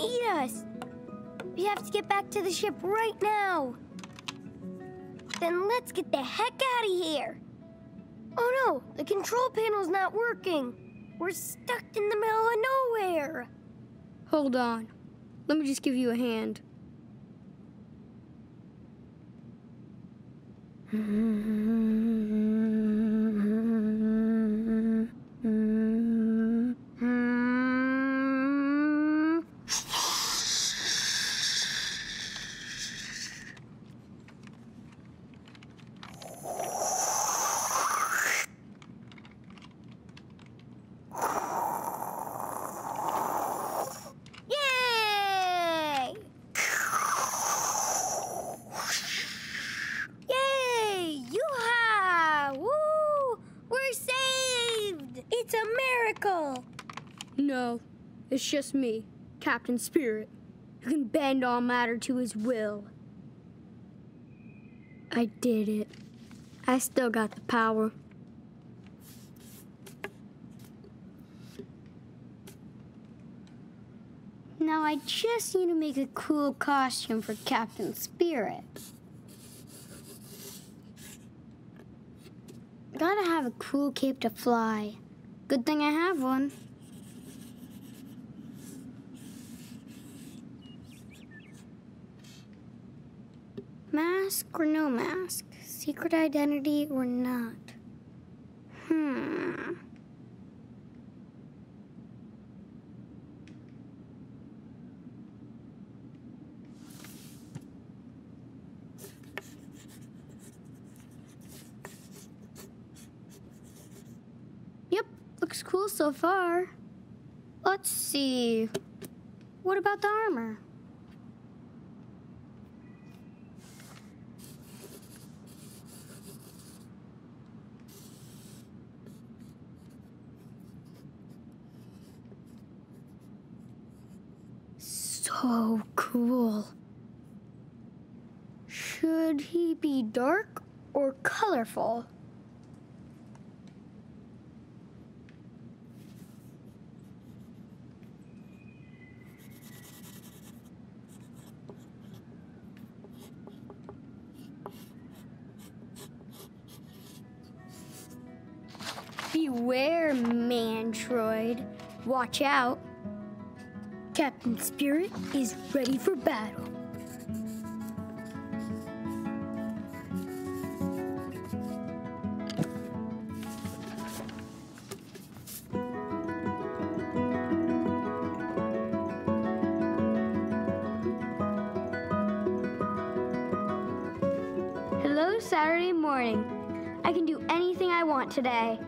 eat us. We have to get back to the ship right now. Then let's get the heck out of here. Oh no, the control panel's not working. We're stuck in the middle of nowhere. Hold on. Let me just give you a hand. Yay! Yay! Yoo-ha! Woo! We're saved! It's a miracle! No, it's just me, Captain Spirit, who can bend all matter to his will. I did it. I still got the power. Now I just need to make a cool costume for Captain Spirit. Gotta have a cool cape to fly. Good thing I have one. Mask or no mask? Secret identity or not? Hmm. Yep, looks cool so far. Let's see. What about the armor? So cool. Should he be dark or colorful? Beware, Mantroid. Watch out. Captain Spirit is ready for battle. Today.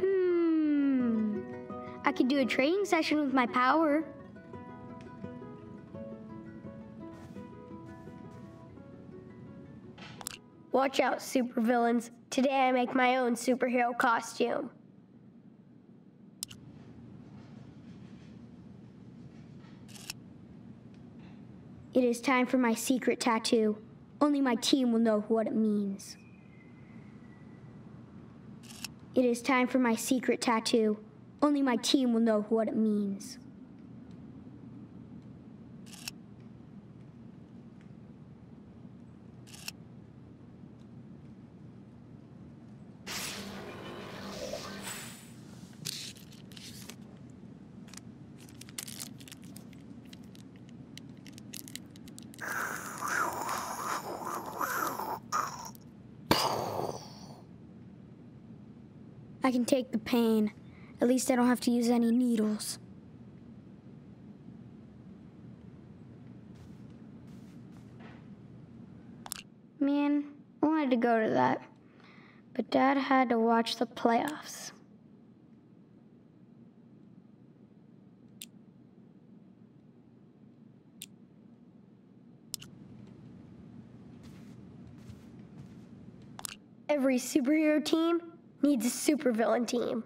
Hmm. I could do a training session with my power. Watch out, supervillains. Today I make my own superhero costume. It is time for my secret tattoo. Only my team will know what it means. It is time for my secret tattoo. Only my team will know what it means. Take the pain. At least I don't have to use any needles. Man, I wanted to go to that. But Dad had to watch the playoffs. Every superhero team needs a supervillain team.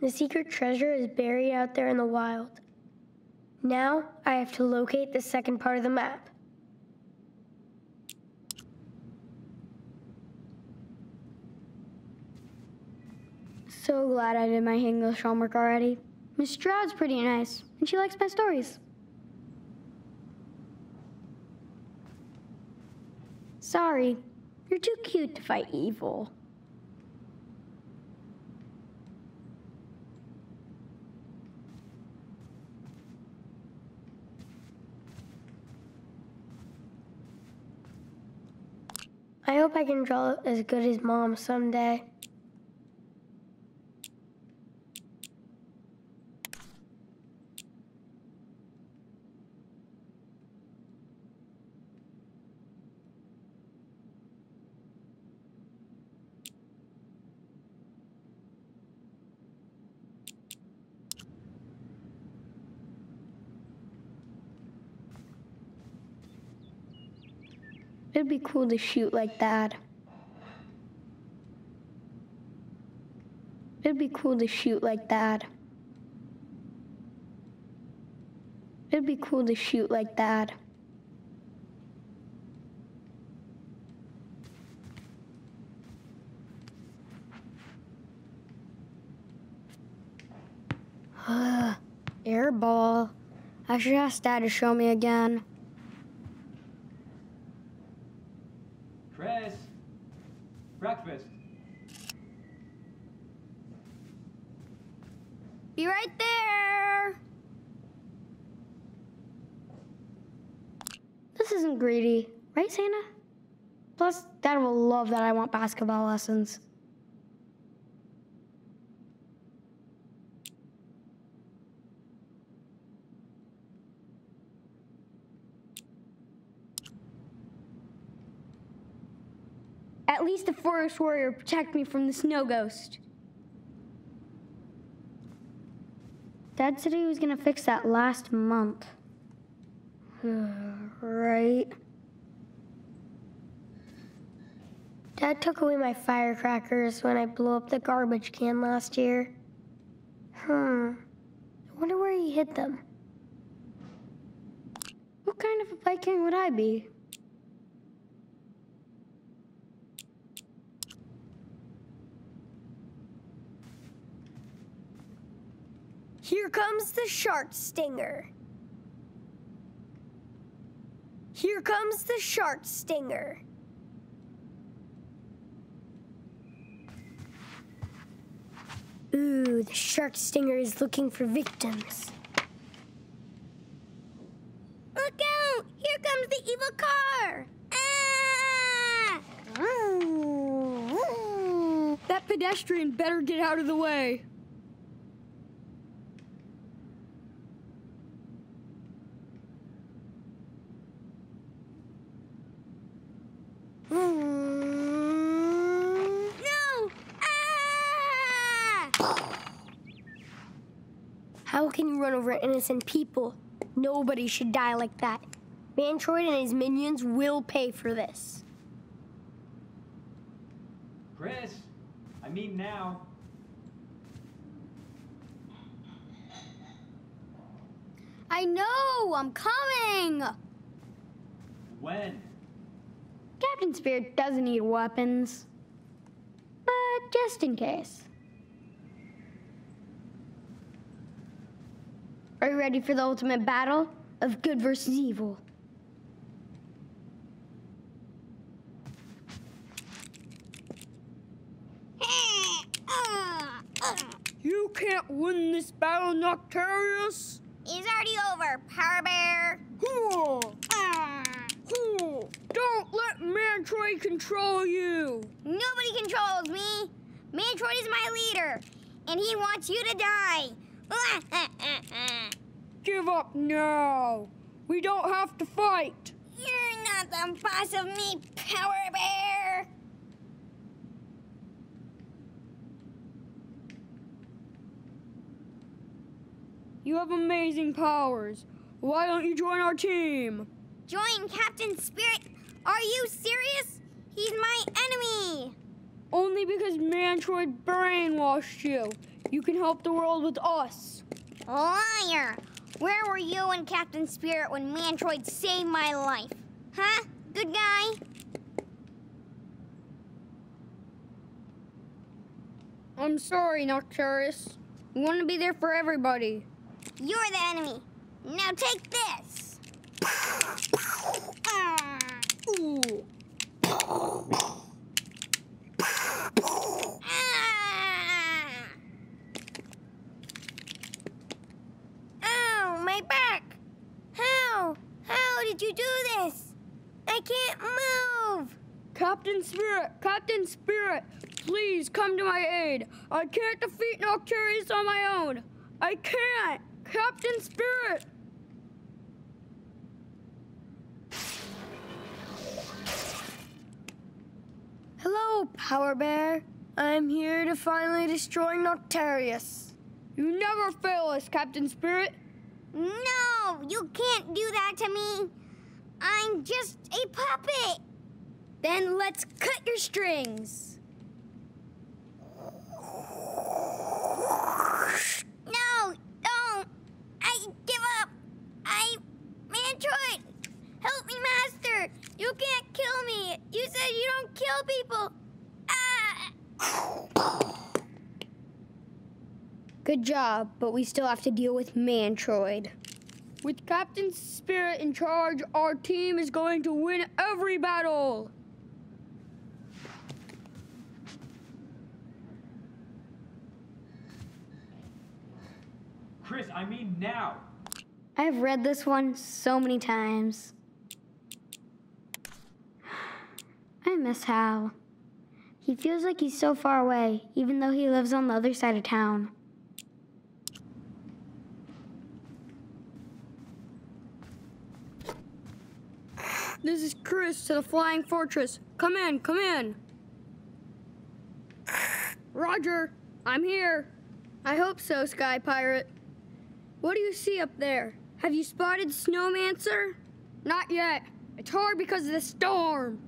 The secret treasure is buried out there in the wild. Now I have to locate the second part of the map. So glad I did my English homework already. Miss Stroud's pretty nice, and she likes my stories. Sorry, you're too cute to fight evil. I hope I can draw as good as mom someday. It'd be cool to shoot like that. It'd be cool to shoot like that. It'd be cool to shoot like that. Air ball. I should ask Dad to show me again. Chris, breakfast. Be right there. This isn't greedy, right, Santa? Plus, Dad will love that I want basketball lessons. At least the forest warrior protect me from the snow ghost. Dad said he was gonna fix that last month. right. Dad took away my firecrackers when I blew up the garbage can last year. Hmm. I wonder where he hid them. What kind of a Viking would I be? Here comes the shark stinger. Here comes the shark stinger. Ooh, the shark stinger is looking for victims. Look out! Here comes the evil car! Ah! That pedestrian better get out of the way. No! Ah! How can you run over innocent people? Nobody should die like that. Mantroid and his minions will pay for this. Chris, I mean now. I know! I'm coming! When? Captain Spirit doesn't need weapons. But just in case. Are you ready for the ultimate battle of good versus evil? You can't win this battle, Noctarius! It's already over, Power Bear. Don't let Mantroid control you! Nobody controls me. Mantroid is my leader, and he wants you to die. Give up now! We don't have to fight! You're not the boss of me, Power Bear. You have amazing powers. Why don't you join our team? Join Captain Spirit. Are you serious? He's my enemy. Only because Mantroid brainwashed you. You can help the world with us. Liar! Where were you and Captain Spirit when Mantroid saved my life? Huh? Good guy? I'm sorry, Nocturus. We want to be there for everybody. You're the enemy. Now take this. Ah. Ooh. Ah. Ow, my back. How? How did you do this? I can't move. Captain Spirit, Captain Spirit, please come to my aid. I can't defeat Nocturius on my own. I can't. Captain Spirit. Hello, Power Bear. I'm here to finally destroy Noctarius. You never fail us, Captain Spirit. No, you can't do that to me. I'm just a puppet. Then let's cut your strings. No, don't. I give up. I. Mantroid, help me, Master. You can't kill me. You said you don't kill people. Ah. Good job, but we still have to deal with Mantroid. With Captain Spirit in charge, our team is going to win every battle. Chris, I mean now. I've read this one so many times. I miss Hal. He feels like he's so far away, even though he lives on the other side of town. This is Chris to the Flying Fortress. Come in, come in. Roger, I'm here. I hope so, Sky Pirate. What do you see up there? Have you spotted Snowmancer? Not yet. It's hard because of the storm.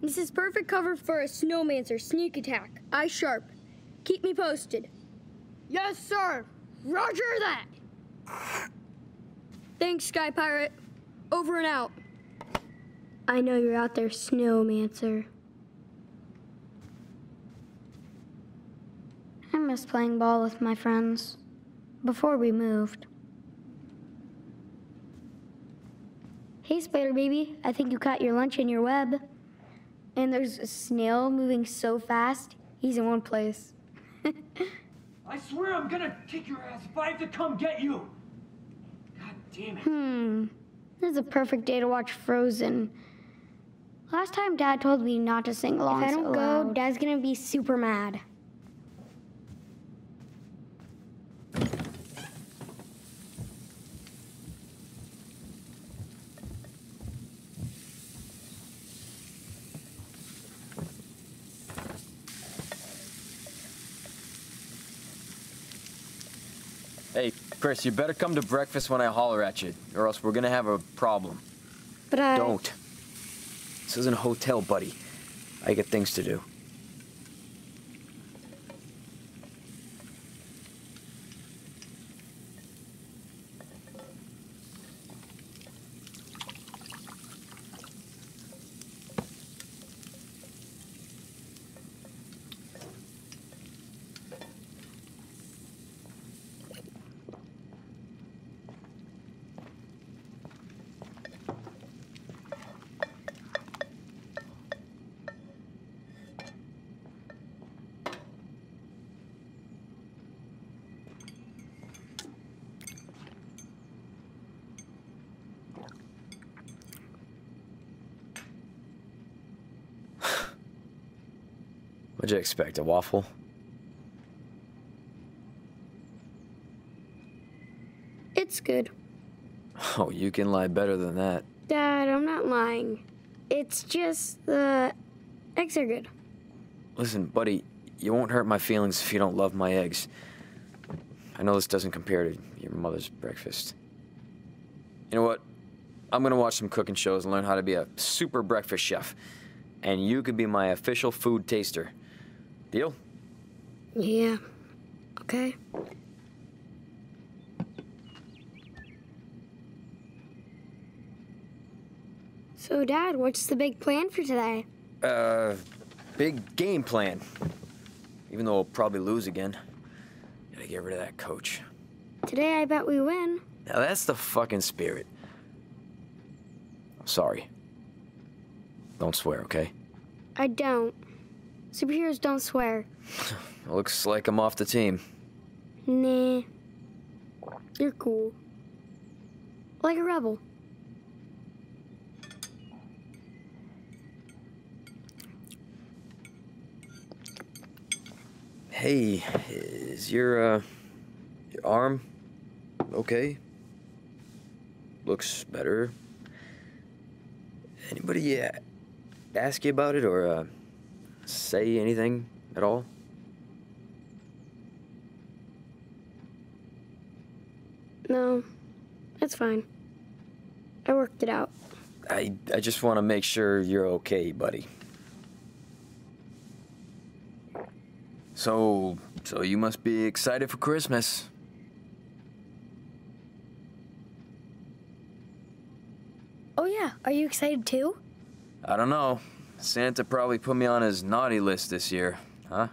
This is perfect cover for a Snowmancer sneak attack. Eye sharp. Keep me posted. Yes, sir. Roger that. Thanks, Sky Pirate. Over and out. I know you're out there, Snowmancer. I miss playing ball with my friends before we moved. Hey, Spider Baby, I think you caught your lunch in your web. And there's a snail moving so fast, he's in one place. I swear I'm gonna kick your ass if I have to come get you. God damn it. Hmm, this is a perfect day to watch Frozen. Last time Dad told me not to sing along. If I don't so go, loud. Dad's gonna be super mad. Hey, Chris, you better come to breakfast when I holler at you, or else we're gonna have a problem. But I Don't. This isn't a hotel, buddy. I got things to do. What'd you expect, a waffle? It's good. Oh, you can lie better than that. Dad, I'm not lying. It's just the eggs are good. Listen, buddy, you won't hurt my feelings if you don't love my eggs. I know this doesn't compare to your mother's breakfast. You know what? I'm gonna watch some cooking shows and learn how to be a super breakfast chef. And you could be my official food taster. Deal? Yeah. Okay. So, Dad, what's the big plan for today? Uh, big game plan. Even though we'll probably lose again. Gotta get rid of that coach. Today, I bet we win. Now that's the fucking spirit. I'm sorry. Don't swear, okay? I don't. Superheroes don't swear. Looks like I'm off the team. Nah. You're cool. Like a rebel. Hey, is your uh your arm okay? Looks better. Anybody uh, ask you about it or uh, say anything at all? No, it's fine. I worked it out. I I just want to make sure you're okay, buddy. So, so you must be excited for Christmas. Oh, yeah. Are you excited too? I don't know. Santa probably put me on his naughty list this year, huh?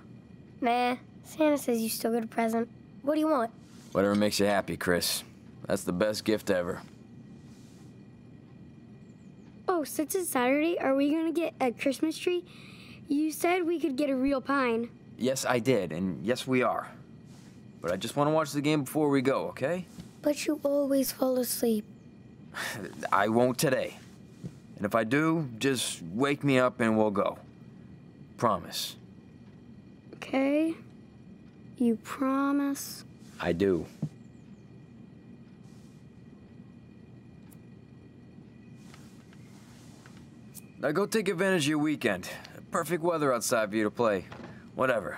Nah. Santa says you still get a present. What do you want? Whatever makes you happy, Chris. That's the best gift ever. Oh, since it's Saturday, are we gonna get a Christmas tree? You said we could get a real pine. Yes, I did, and yes, we are. But I just want to watch the game before we go, okay? But you always fall asleep. I won't today. And if I do, just wake me up and we'll go. Promise. Okay? You promise? I do. Now go take advantage of your weekend. Perfect weather outside for you to play. Whatever.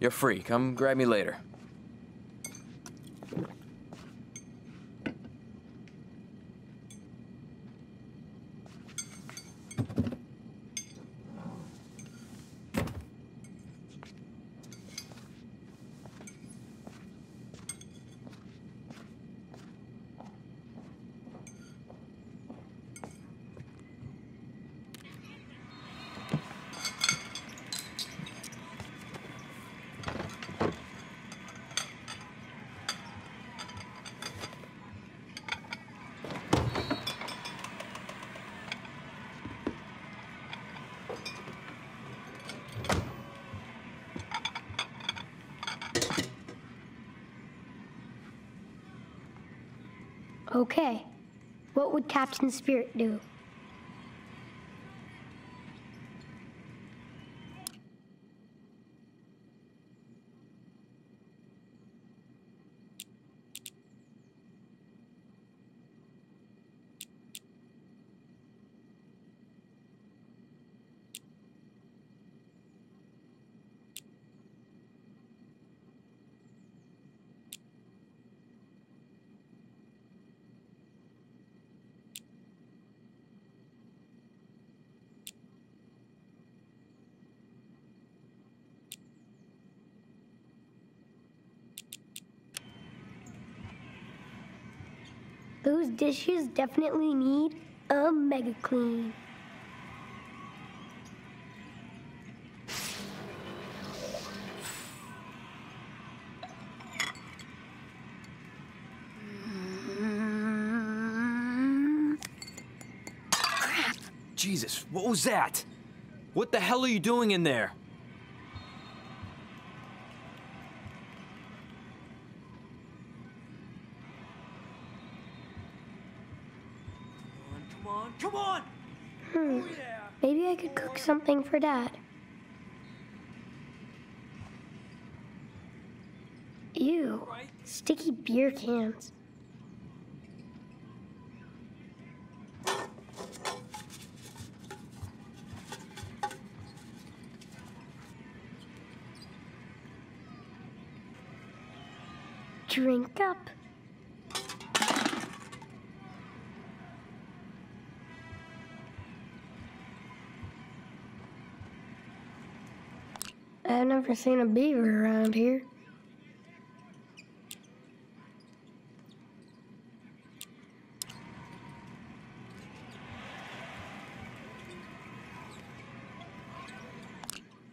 You're free. Come grab me later. Okay. Would Spirit do? Those dishes definitely need a mega clean. Jesus, what was that? What the hell are you doing in there? something for Dad. Ew, sticky beer cans. I've never seen a beaver around here.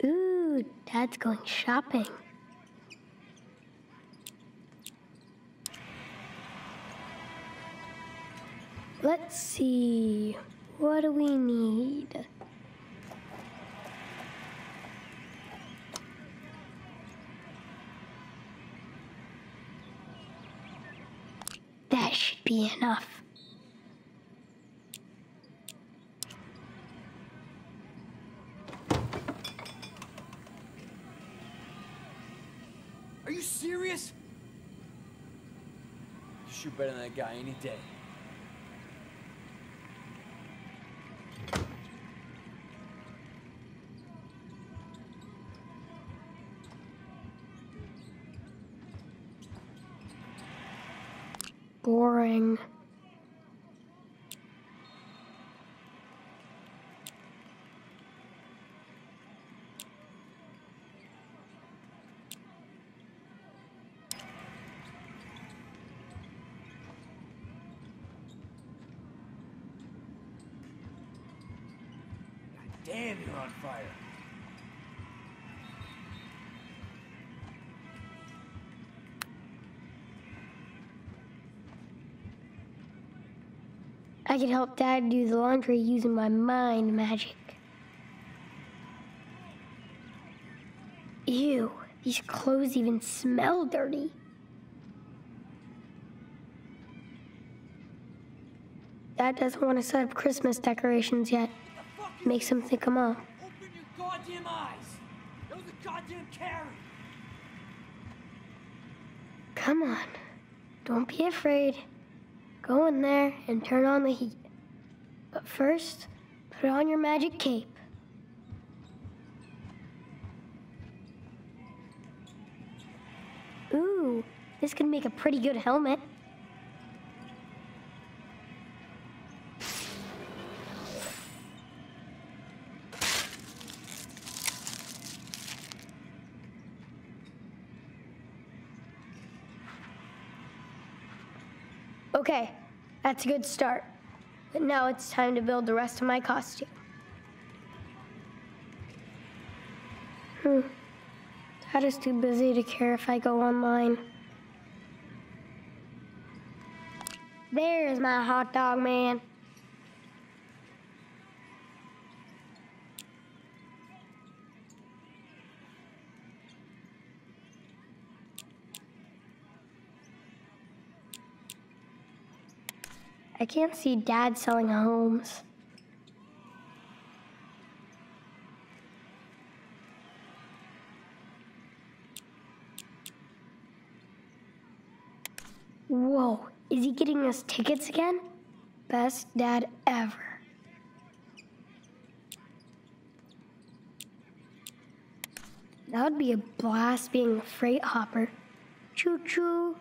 Ooh, Dad's going shopping. Let's see. What do we need? That should be enough. Are you serious? Shoot better than that guy any day. You're on fire. I could help Dad do the laundry using my mind magic. Ew, these clothes even smell dirty. Dad doesn't want to set up Christmas decorations yet. The fuck is Makes him think I'm off. Open your goddamn eyes! That was a goddamn carry! Come on. Don't be afraid. Go in there and turn on the heat. But first, put on your magic cape. Ooh, this could make a pretty good helmet. Okay, that's a good start. But now it's time to build the rest of my costume. Hmm. Dad is too busy to care if I go online. There's my hot dog man. I can't see Dad selling homes. Whoa, is he getting us tickets again? Best dad ever. That would be a blast being a freight hopper. Choo choo.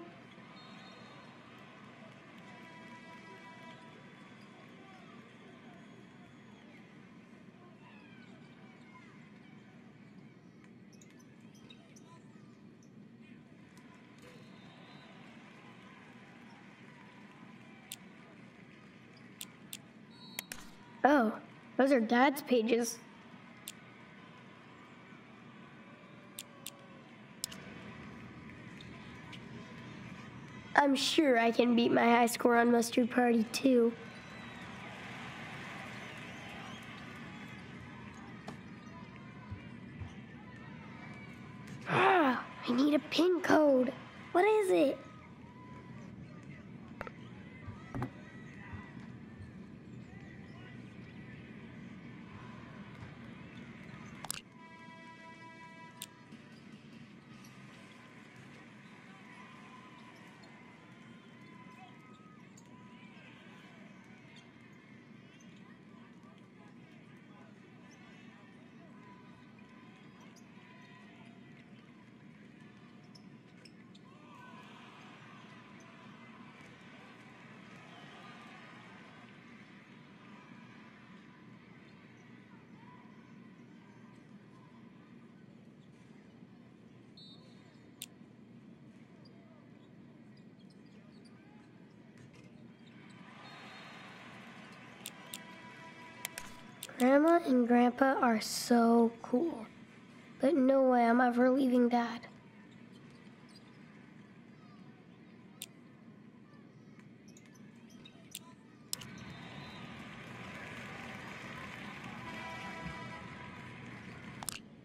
Those are Dad's pages. I'm sure I can beat my high score on Mustard Party too. Ah, I need a pin code. What is it? Grandma and Grandpa are so cool. But no way I'm ever leaving Dad.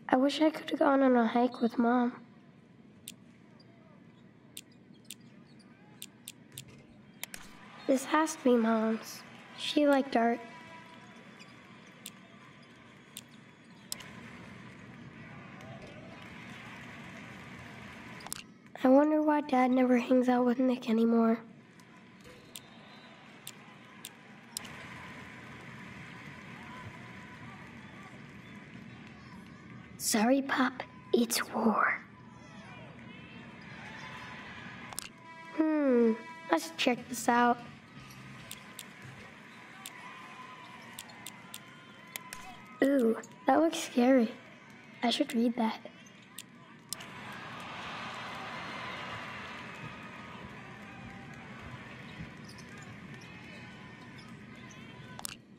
I wish I could have gone on a hike with Mom. This has to be Mom's. She liked art. I wonder why Dad never hangs out with Nick anymore. Sorry, Pop. It's war. Hmm, let's check this out. Ooh, that looks scary. I should read that.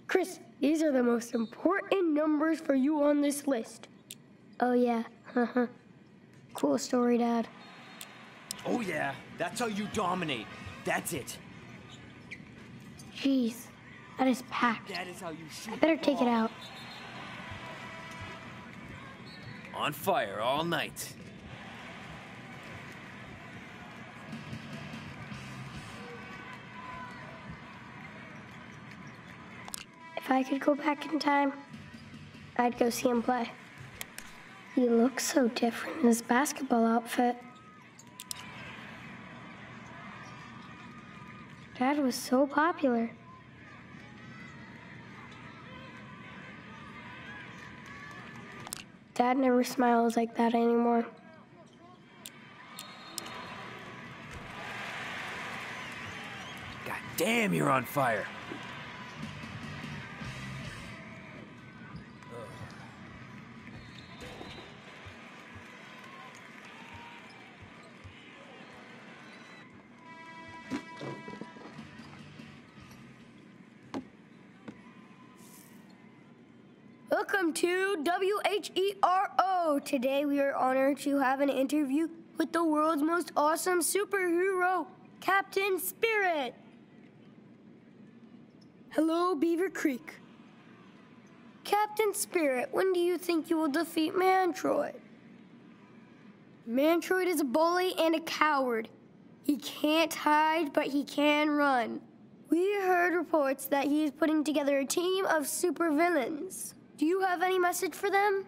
Chris, these are the most important numbers for you on this list. Oh, yeah. Uh-huh. cool story, Dad. Oh yeah, that's how you dominate. That's it. Jeez, that is packed. That is how you shoot. I better take it out. On fire all night. If I could go back in time, I'd go see him play. He looks so different in his basketball outfit. Dad was so popular. Dad never smiles like that anymore. God damn, you're on fire. WHERO. Today we are honored to have an interview with the world's most awesome superhero, Captain Spirit. Hello, Beaver Creek. Captain Spirit, when do you think you will defeat Mantroid? Mantroid is a bully and a coward. He can't hide, but he can run. We heard reports that he is putting together a team of supervillains. Do you have any message for them?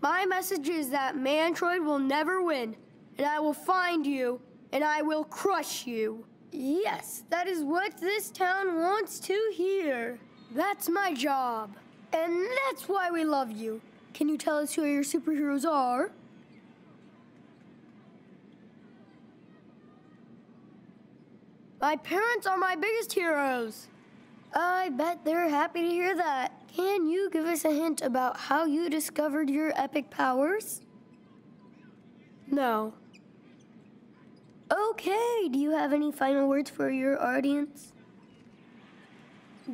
My message is that Mantroid will never win, and I will find you, and I will crush you. Yes, that is what this town wants to hear. That's my job, and that's why we love you. Can you tell us who your superheroes are? My parents are my biggest heroes. I bet they're happy to hear that. Can you give us a hint about how you discovered your epic powers? No. Okay, do you have any final words for your audience?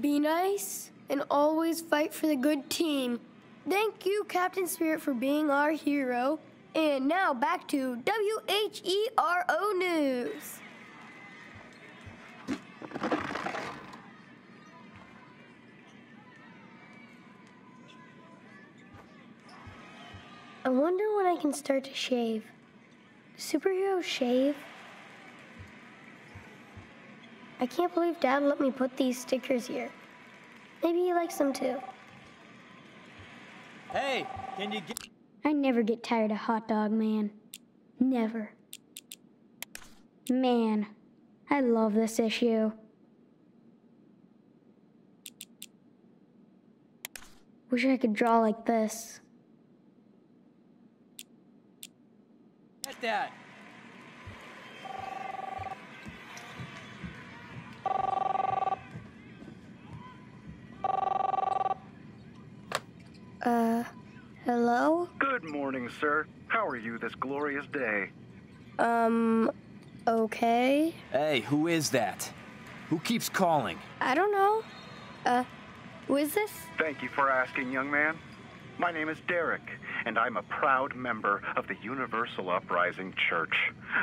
Be nice and always fight for the good team. Thank you, Captain Spirit, for being our hero. And now back to WHERO News. I wonder when I can start to shave. Do superheroes shave? I can't believe Dad let me put these stickers here. Maybe he likes them too. Hey, can you get? I never get tired of Hot Dog Man. Never. Man, I love this issue. Wish I could draw like this. Get that. Uh, hello? Good morning, sir. How are you this glorious day? Um, Okay. Hey, who is that? Who keeps calling? I don't know. Uh, who is this? Thank you for asking, young man. My name is Derek, and I'm a proud member of the Universal Uprising Church.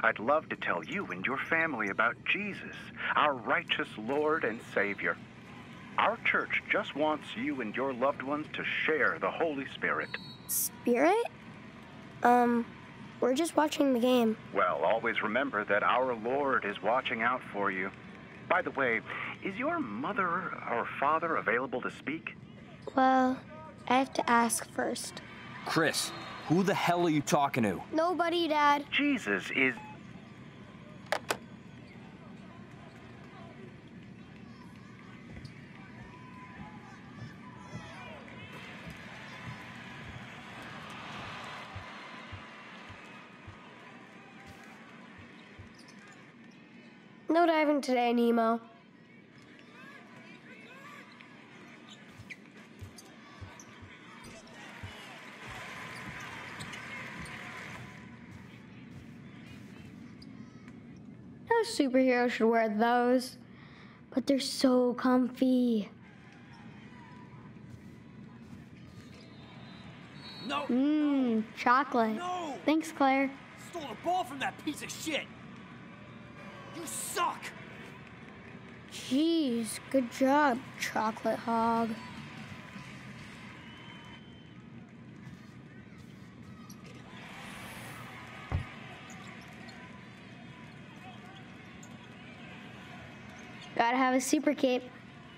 I'd love to tell you and your family about Jesus, our righteous Lord and Savior. Our church just wants you and your loved ones to share the Holy Spirit. Spirit? Um, we're just watching the game. Well, always remember that our Lord is watching out for you. By the way, is your mother or father available to speak? Well, I have to ask first. Chris, who the hell are you talking to? Nobody, Dad. Jesus is. No diving today, Nemo. Superhero should wear those, but they're so comfy. No! Mmm, chocolate. No! Thanks, Claire. Stole the ball from that piece of shit! You suck! Jeez, good job, chocolate hog. Gotta have a super cape.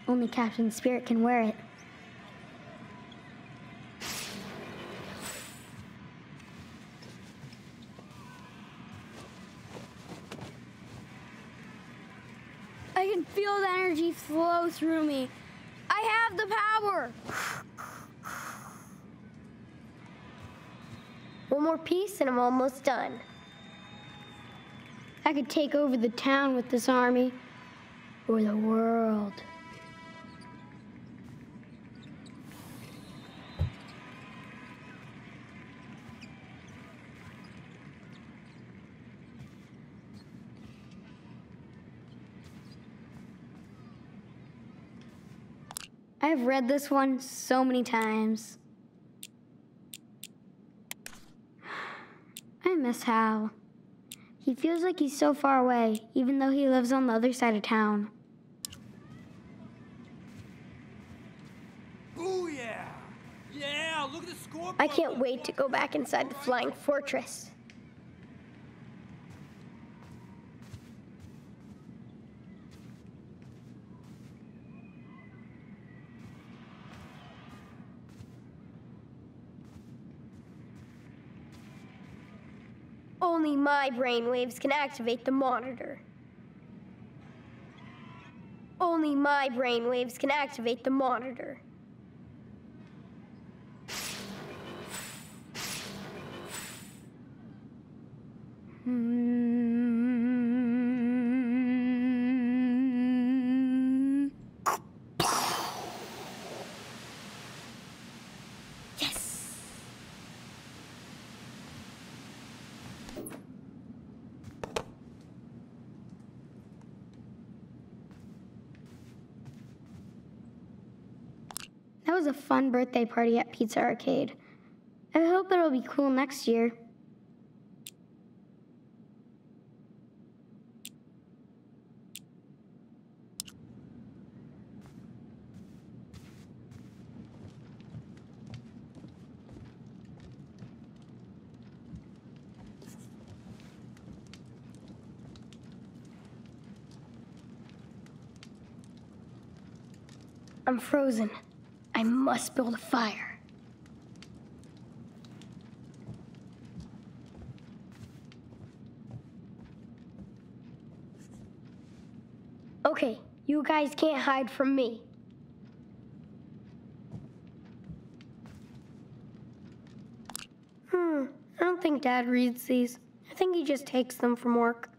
Only Captain Spirit can wear it. I can feel the energy flow through me. I have the power. One more piece and I'm almost done. I could take over the town with this army, or the world. I've read this one so many times. I miss Hal. He feels like he's so far away, even though he lives on the other side of town. Booyah! Yeah, look at the scoreboard! I can't wait to go back inside the Flying Fortress. Only my brainwaves can activate the monitor. Only my brainwaves can activate the monitor. Hmm. A fun birthday party at Pizza Arcade. I hope it'll be cool next year. I'm frozen. I must build a fire. Okay, you guys can't hide from me. Hmm, I don't think Dad reads these. I think he just takes them from work.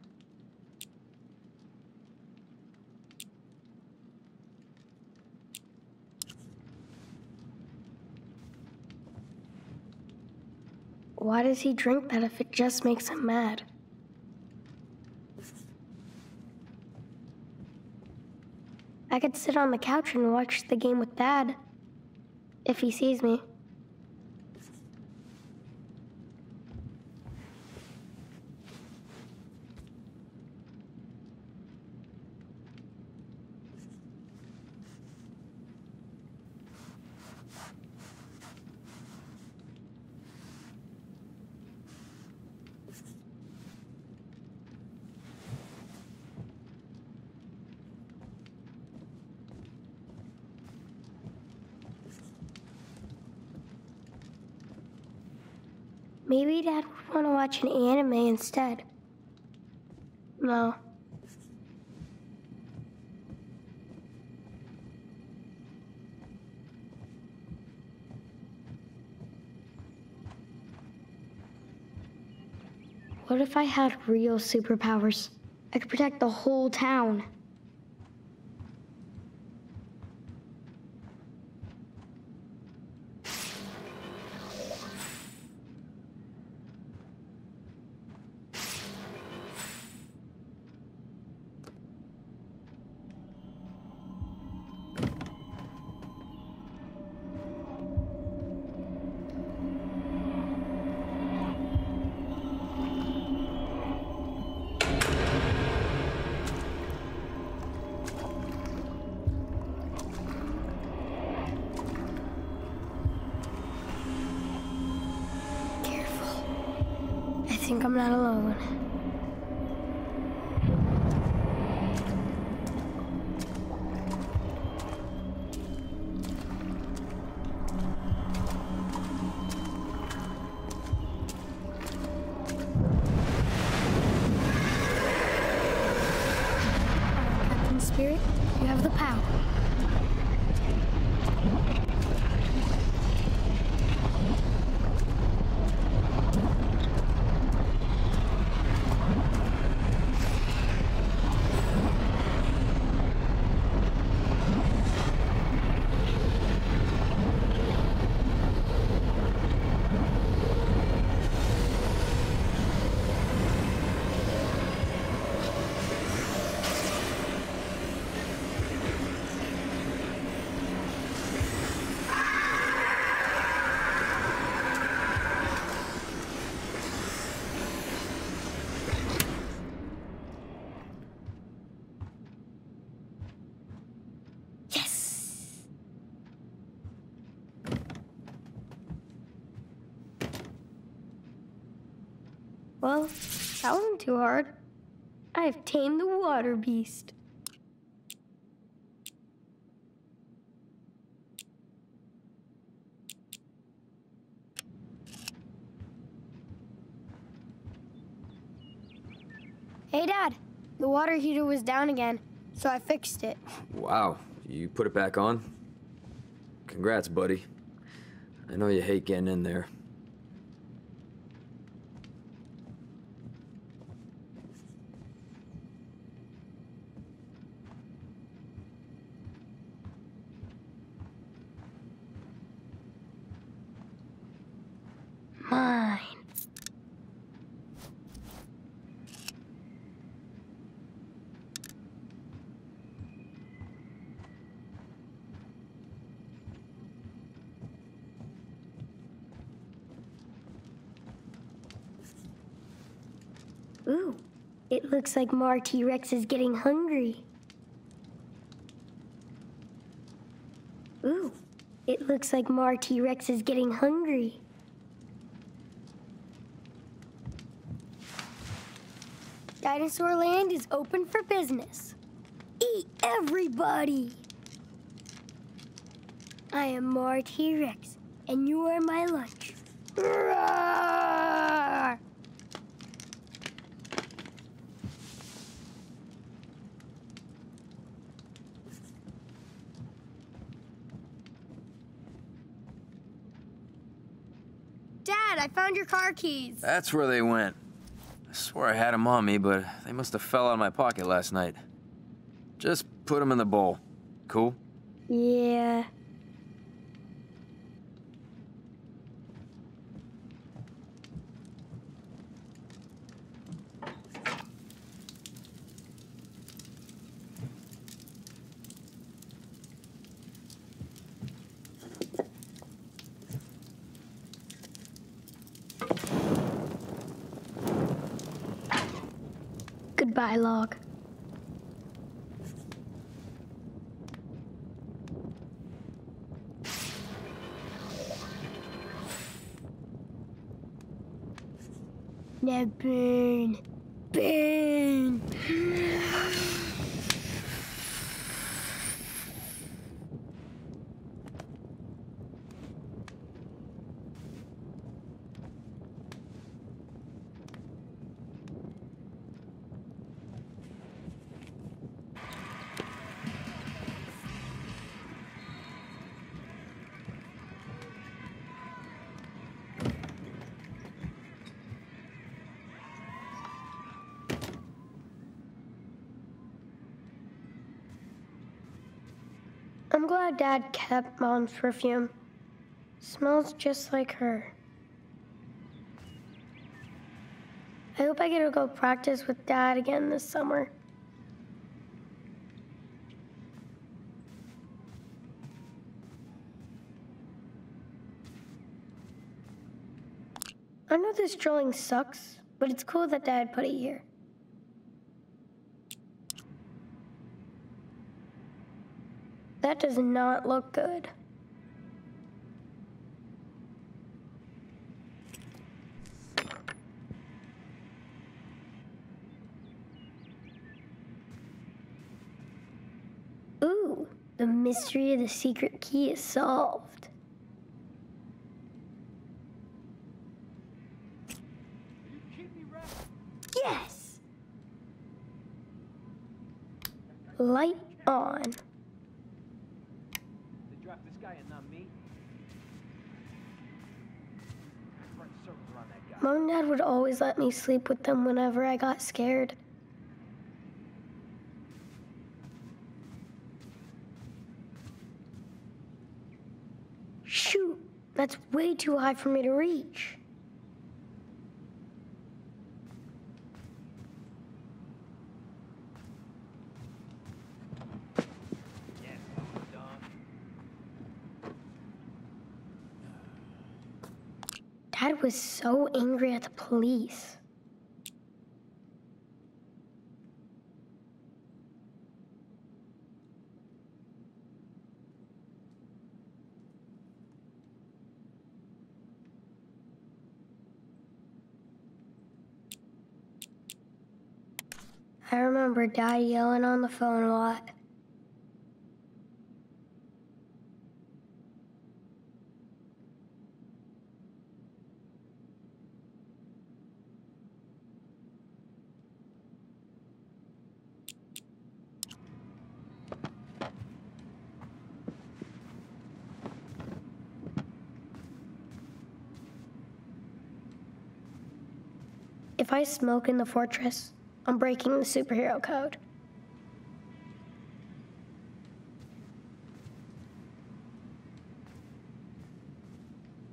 Why does he drink that if it just makes him mad? I could sit on the couch and watch the game with Dad. If he sees me. Watch an anime instead. No. What if I had real superpowers? I could protect the whole town. Well, that wasn't too hard. I've tamed the water beast. Hey, Dad. The water heater was down again, so I fixed it. Wow, you put it back on? Congrats, buddy. I know you hate getting in there. Mine. Ooh, it looks like Mar T Rex is getting hungry. Ooh, it looks like Mar T Rex is getting hungry. Dinosaur Land is open for business. Eat everybody! I am Mar T Rex, and you are my lunch. Roar! Dad, I found your car keys. That's where they went. I swear I had them on me, but they must have fell out of my pocket last night. Just put them in the bowl. Cool? Yeah. Dad kept Mom's perfume. Smells just like her. I hope I get to go practice with Dad again this summer. I know this drawing sucks, but it's cool that Dad put it here. That does not look good. Ooh, the mystery of the secret key is solved. Yes! Light on. Mom and Dad would always let me sleep with them whenever I got scared. Shoot, that's way too high for me to reach. Yeah, dog. Dad was so angry at the police. I remember Dad yelling on the phone a lot. If I smoke in the fortress, I'm breaking the superhero code.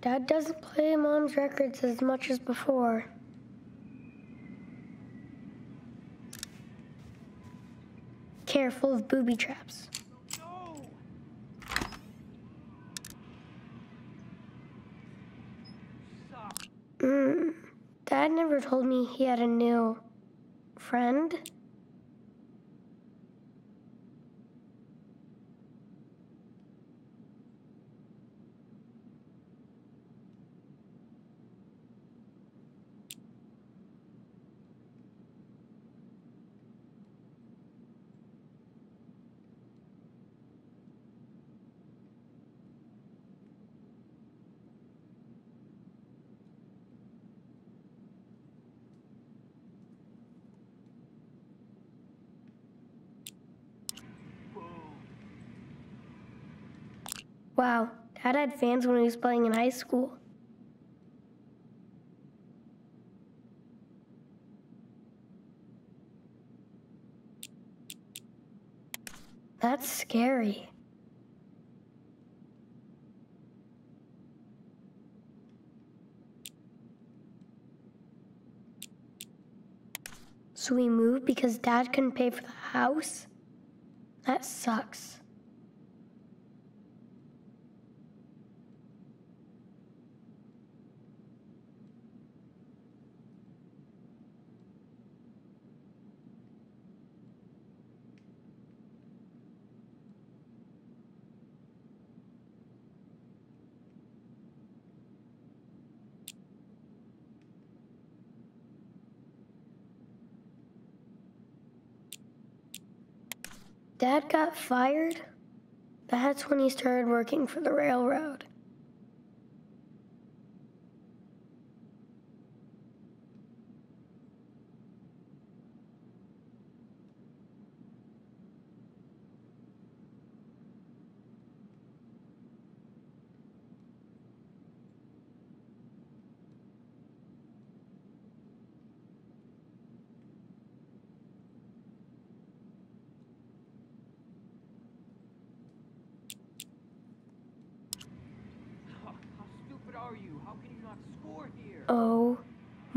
Dad doesn't play mom's records as much as before. Careful of booby traps. No! Stop. Mm. Dad never told me he had a new friend. Wow, Dad had fans when he was playing in high school. That's scary. So we moved because Dad couldn't pay for the house? That sucks. Dad got fired, that's when he started working for the railroad.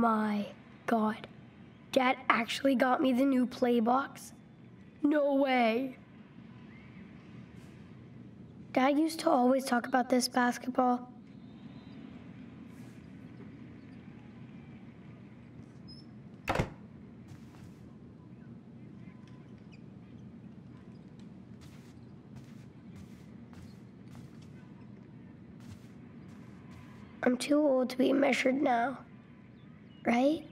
my god. Dad actually got me the new play box? No way. Dad used to always talk about this basketball. I'm too old to be measured now right?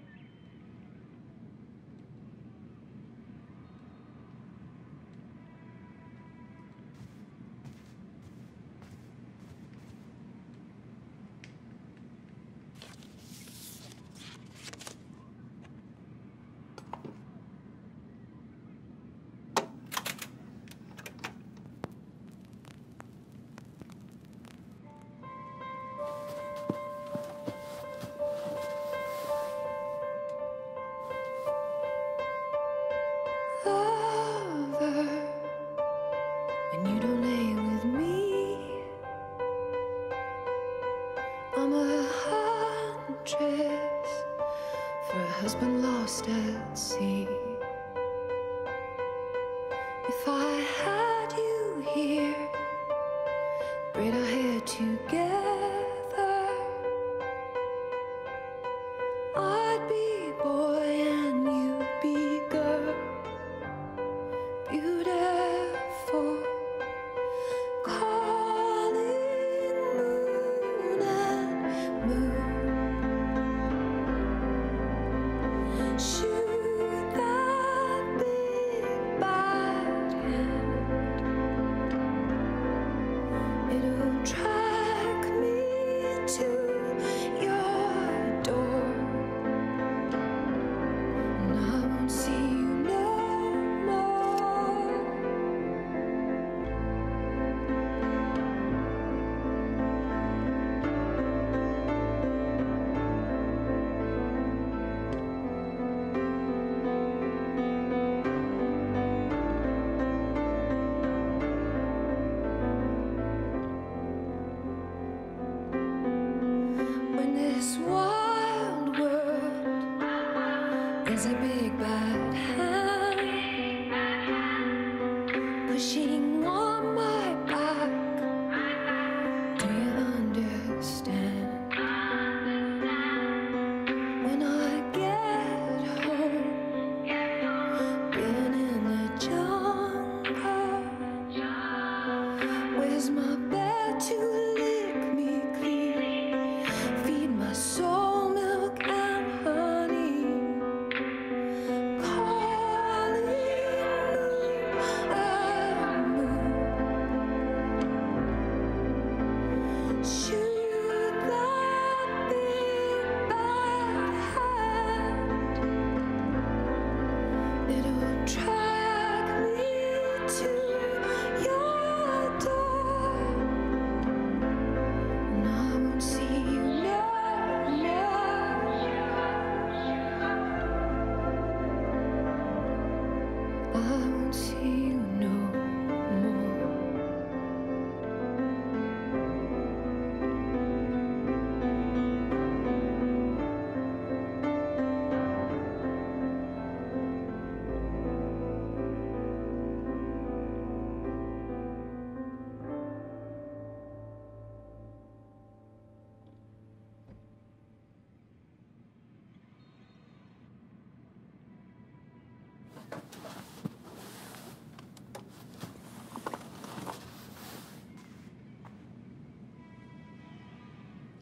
big bad hand.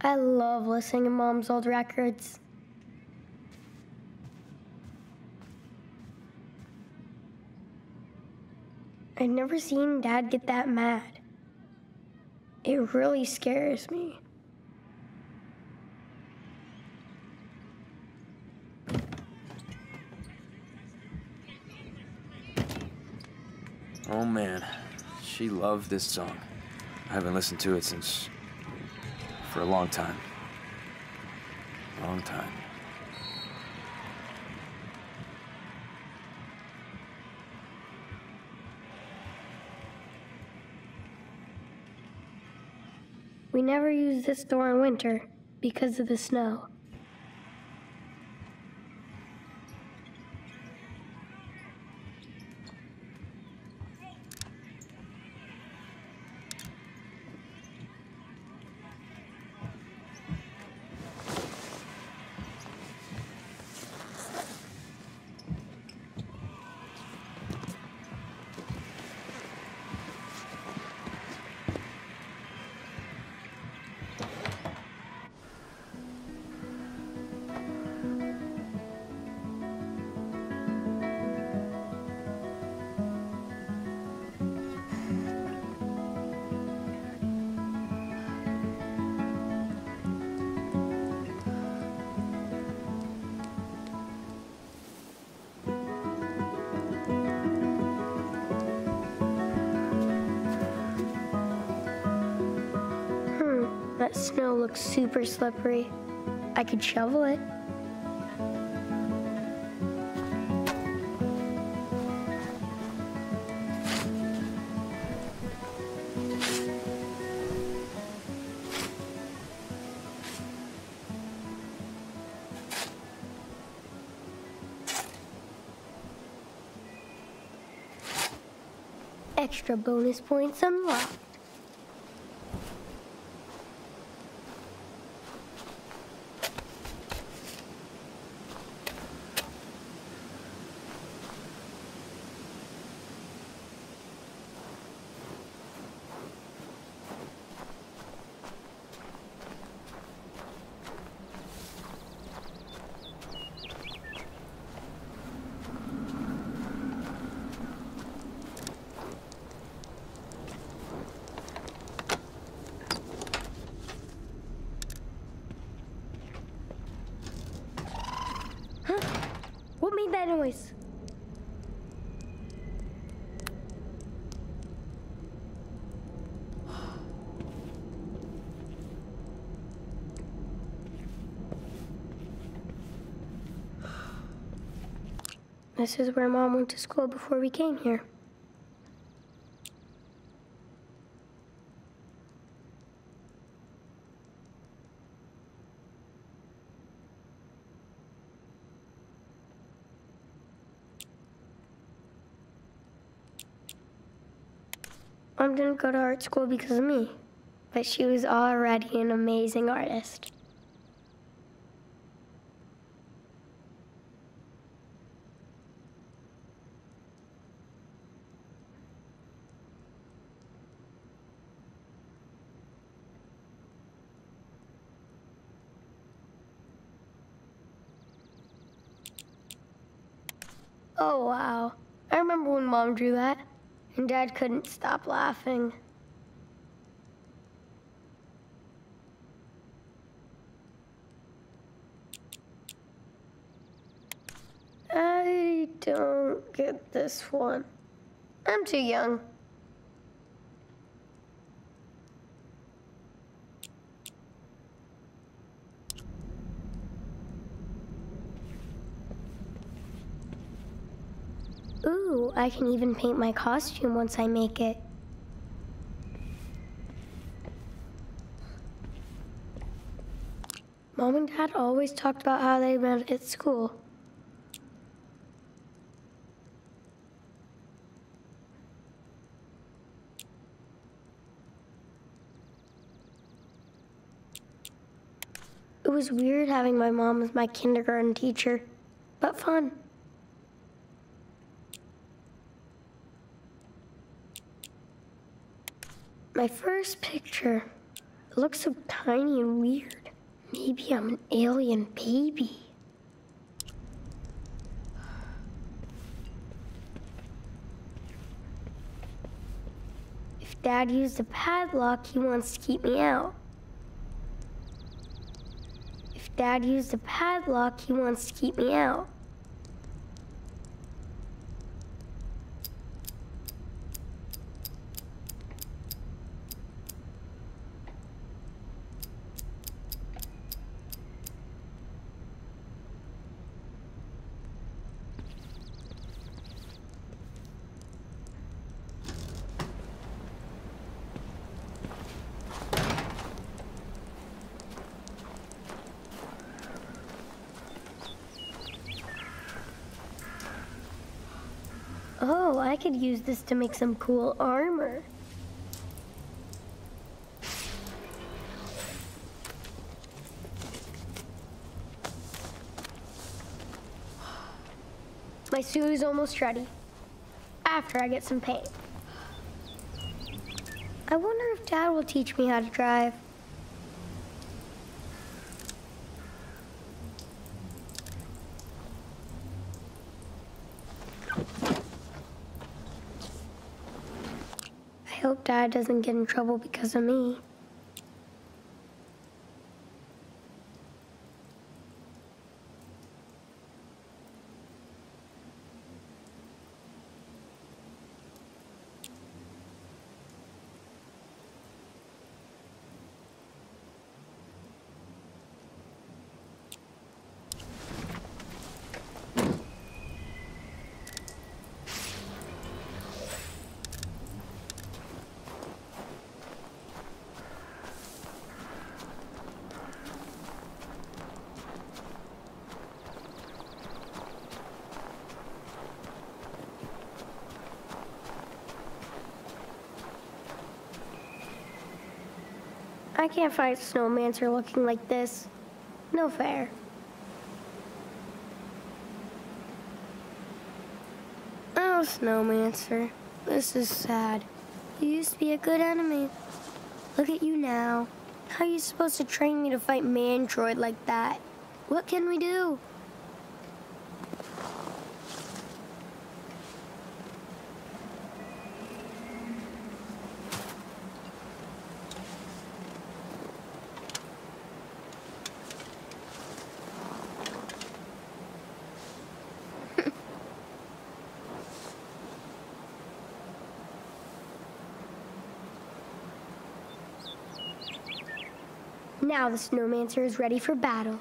I love listening to mom's old records. I've never seen dad get that mad. It really scares me. Oh man, she loved this song. I haven't listened to it since for a long time. Long time. We never use this door in winter because of the snow. Looks super slippery. I could shovel it. Extra bonus points unlocked. What made that noise? This is where Mom went to school before we came here. Mom didn't go to art school because of me, but she was already an amazing artist. Oh, wow. I remember when Mom drew that, and Dad couldn't stop laughing. I don't get this one. I'm too young. I can even paint my costume once I make it. Mom and Dad always talked about how they met at school. It was weird having my mom as my kindergarten teacher, but fun. My first picture looks so tiny and weird. Maybe I'm an alien baby. If Dad used a padlock, he wants to keep me out. If Dad used a padlock, he wants to keep me out. Oh, I could use this to make some cool armor. My suit is almost ready. After I get some paint. I wonder if Dad will teach me how to drive. I hope Dad doesn't get in trouble because of me. Can't fight snowmancer looking like this. No fair. Oh, snowmancer, this is sad. You used to be a good enemy. Look at you now. How are you supposed to train me to fight Mantroid like that? What can we do? Now the snowmancer is ready for battle.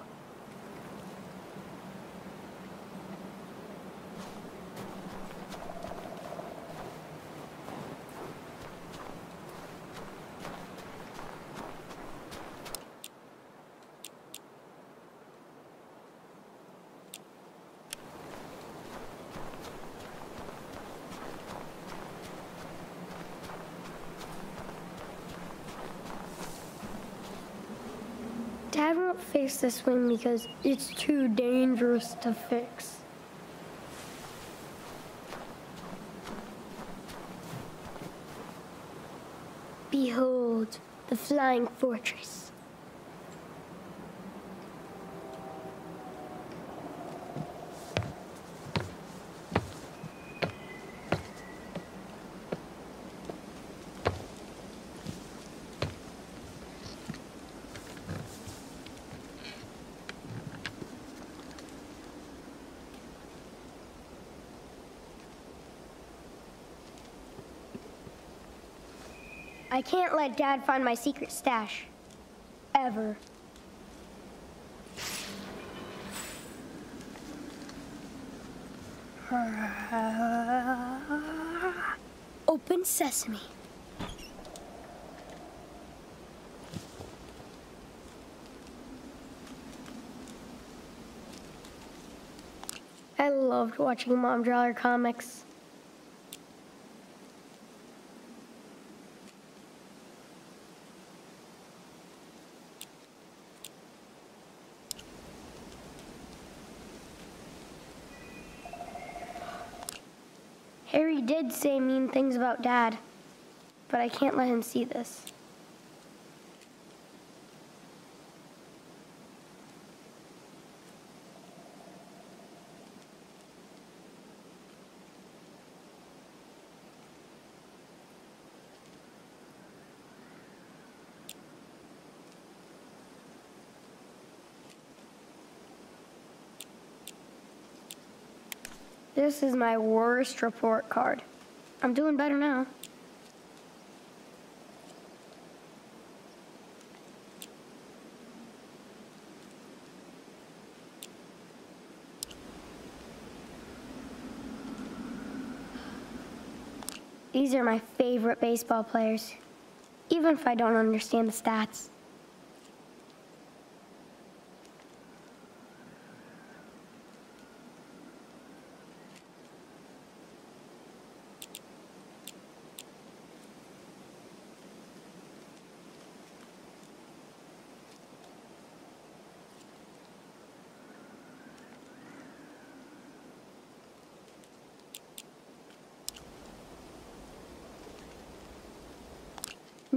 Dad won't fix this wing because it's too dangerous to fix. Behold, the flying fortress. I can't let Dad find my secret stash. Ever. Open sesame. I loved watching Mom draw her comics. say mean things about Dad, but I can't let him see this. This is my worst report card. I'm doing better now. These are my favorite baseball players, even if I don't understand the stats.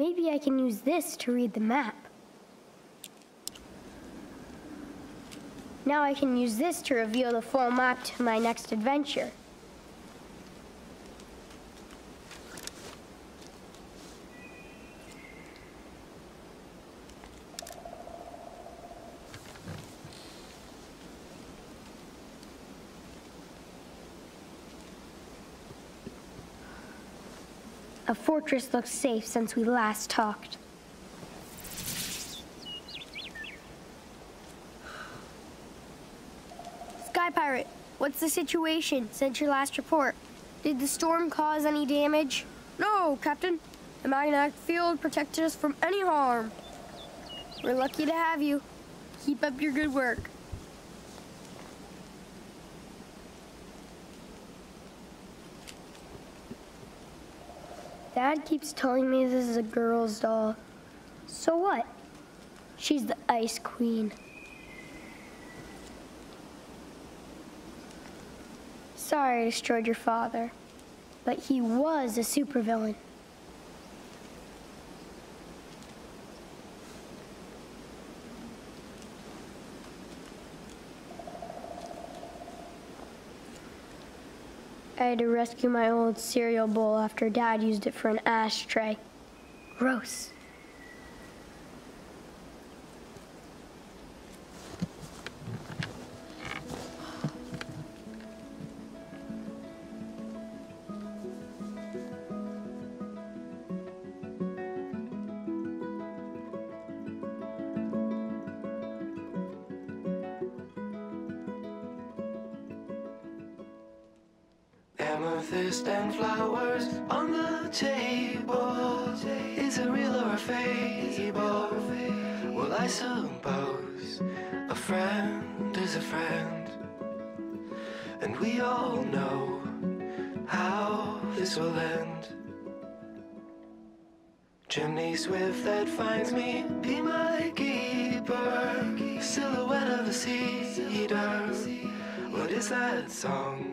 Maybe I can use this to read the map. Now I can use this to reveal the full map to my next adventure. Fortress looks safe since we last talked. Sky Pirate, what's the situation since your last report? Did the storm cause any damage? No, Captain. The magnetic field protected us from any harm. We're lucky to have you. Keep up your good work. Dad keeps telling me this is a girl's doll. So what? She's the Ice Queen. Sorry I destroyed your father, but he was a supervillain. I had to rescue my old cereal bowl after Dad used it for an ashtray. Gross. Amethyst and flowers on the table. Is it real or a fable? Well, I suppose a friend is a friend. And we all know how this will end. Chimney swift that finds me, be my keeper. Silhouette of a cedar. What is that song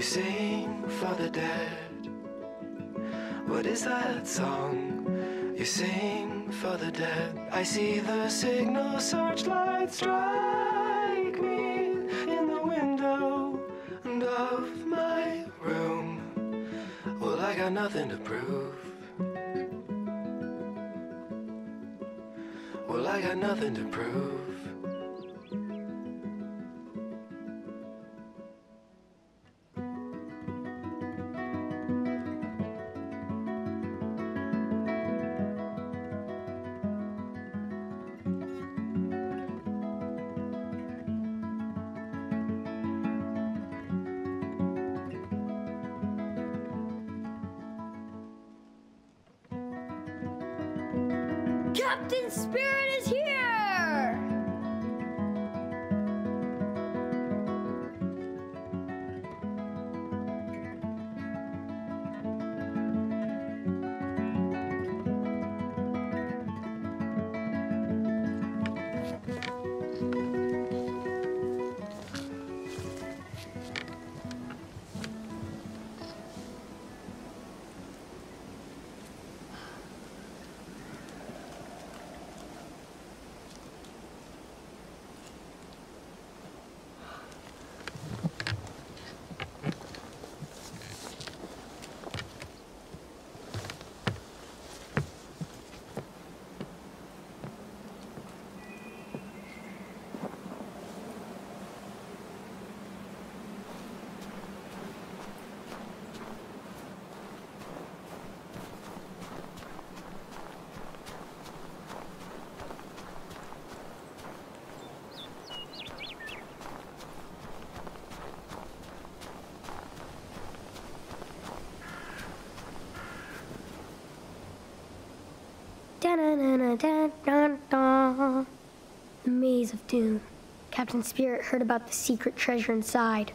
you sing for the dead? What is that song you sing for the dead? I see the signal searchlight strike me in the window of my room. Well, I got nothing to prove. Well, I got nothing to prove. Da-na-na-na-da-da-da. The Maze of Doom. Captain Spirit heard about the secret treasure inside.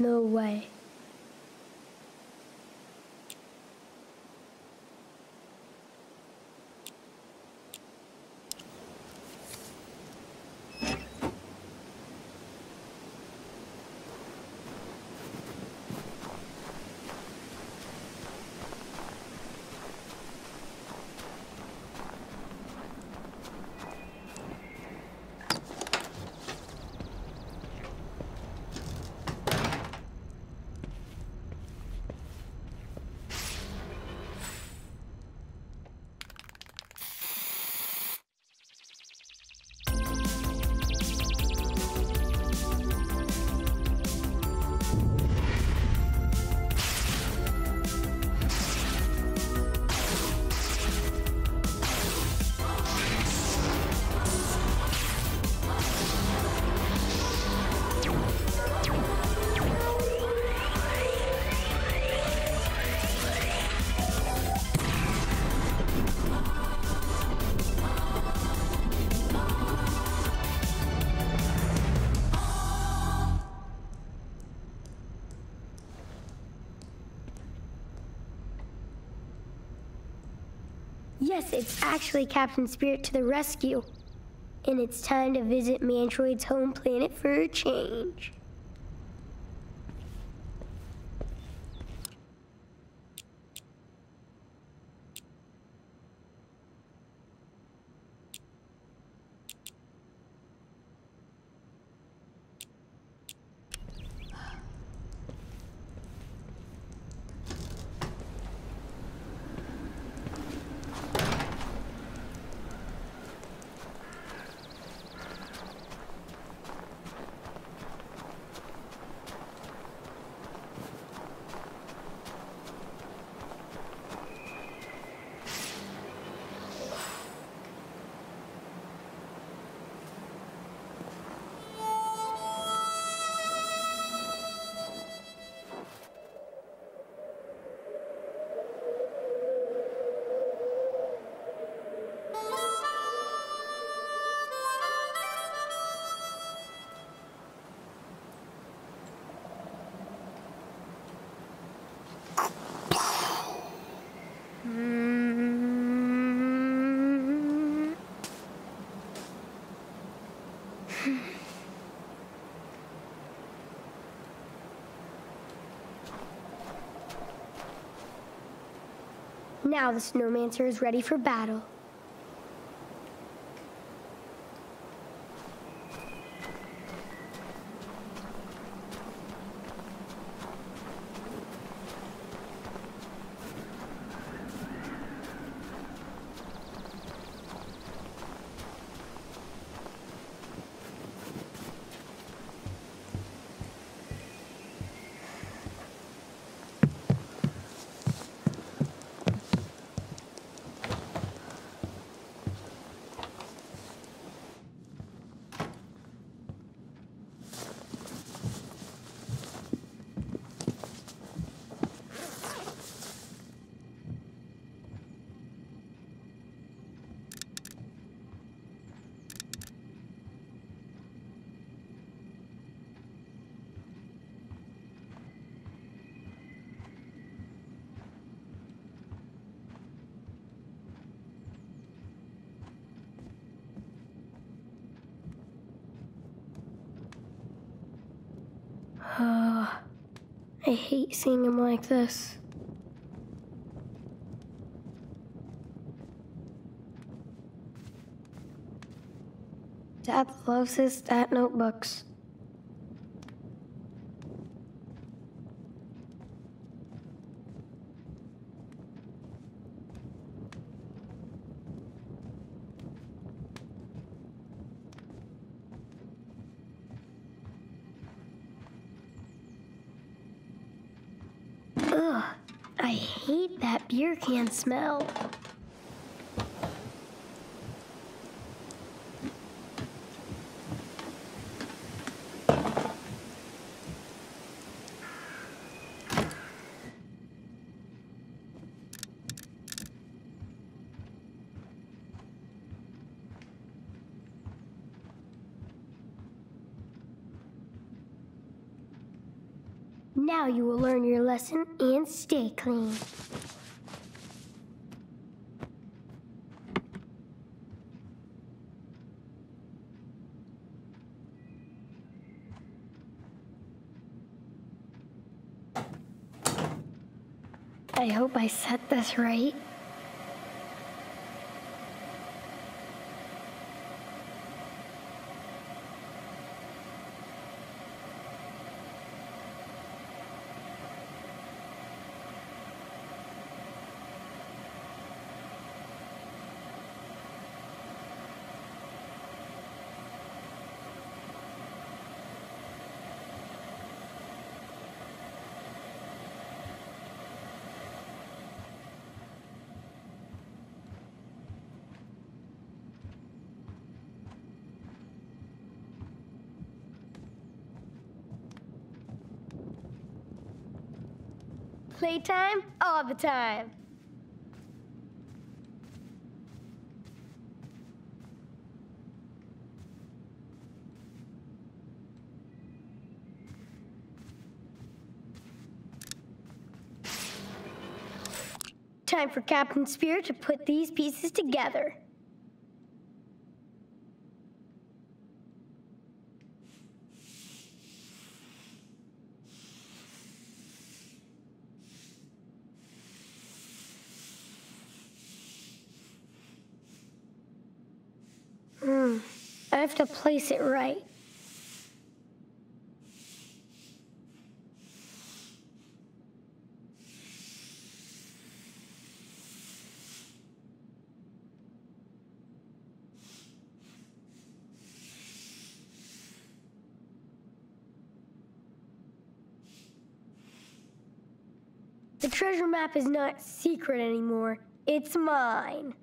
No way. It's actually Captain Spirit to the rescue. And it's time to visit Mantroid's home planet for a change. Now the Snowmancer is ready for battle. Seeing him like this. Dad loves his stat notebooks. Ugh, I hate that beer can smell. Now you will learn your lesson and stay clean. Set this right. All the time. Time for Captain Spirit to put these pieces together. Hmm, I have to place it right. The treasure map is not secret anymore. It's mine.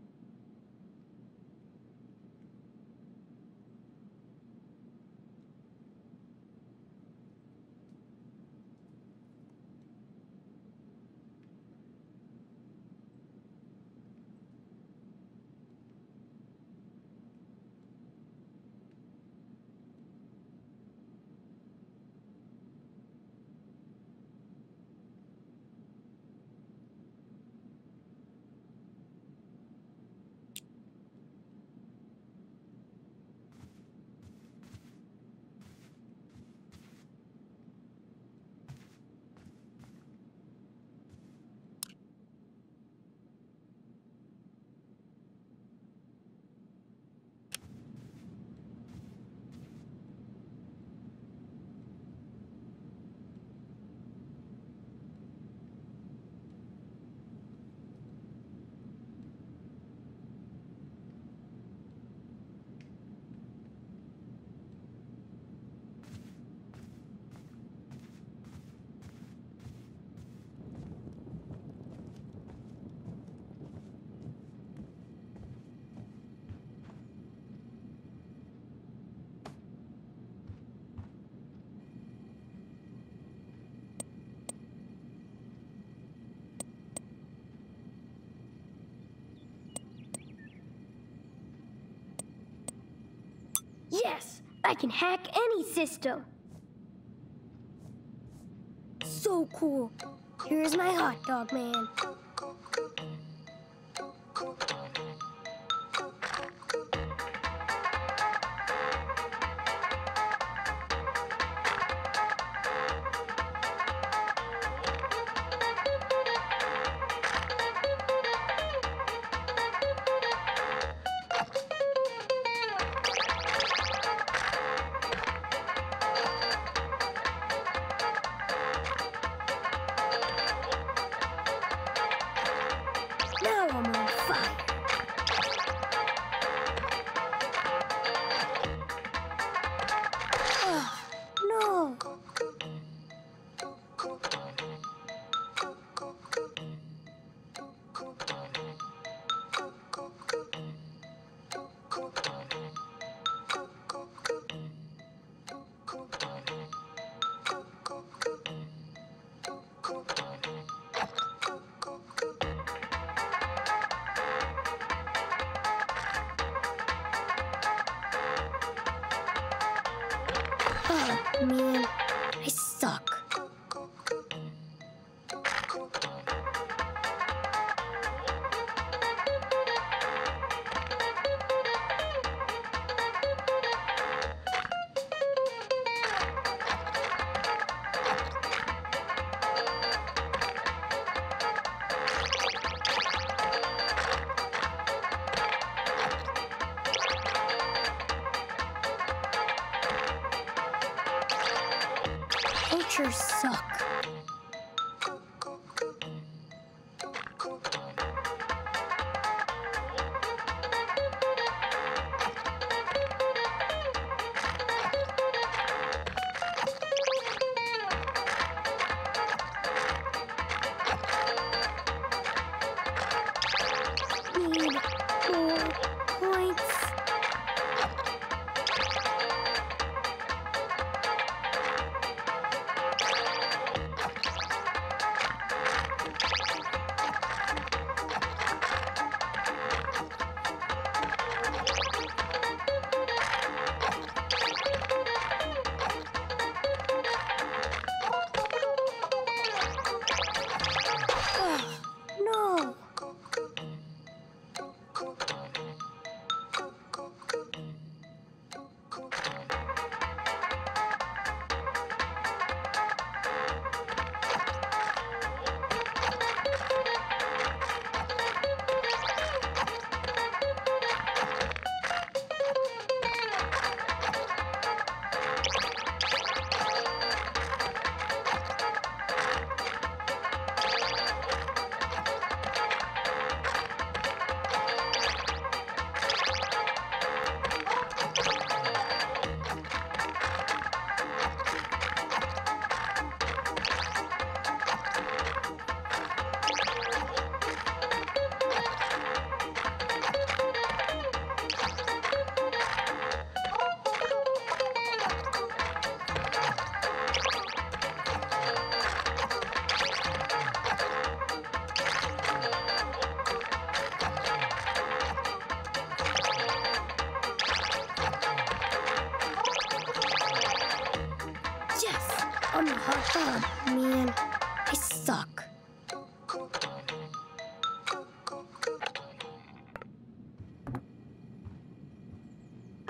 Can hack any system. So cool. Here's my hot dog man.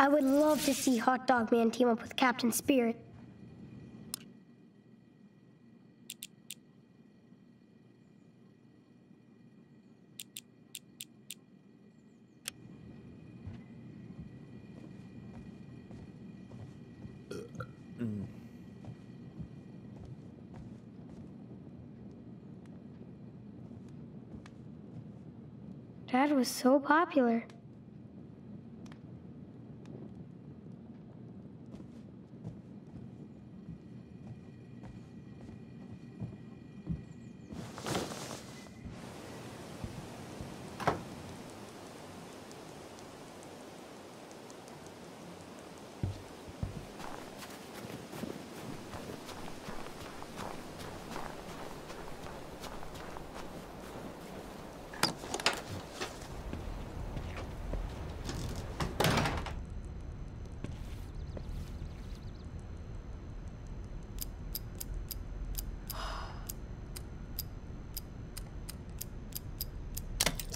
I would love to see Hot Dog Man team up with Captain Spirit. Dad was so popular.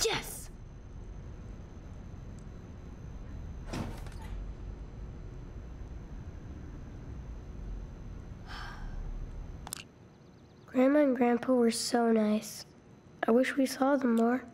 Yes! Grandma and Grandpa were so nice. I wish we saw them more.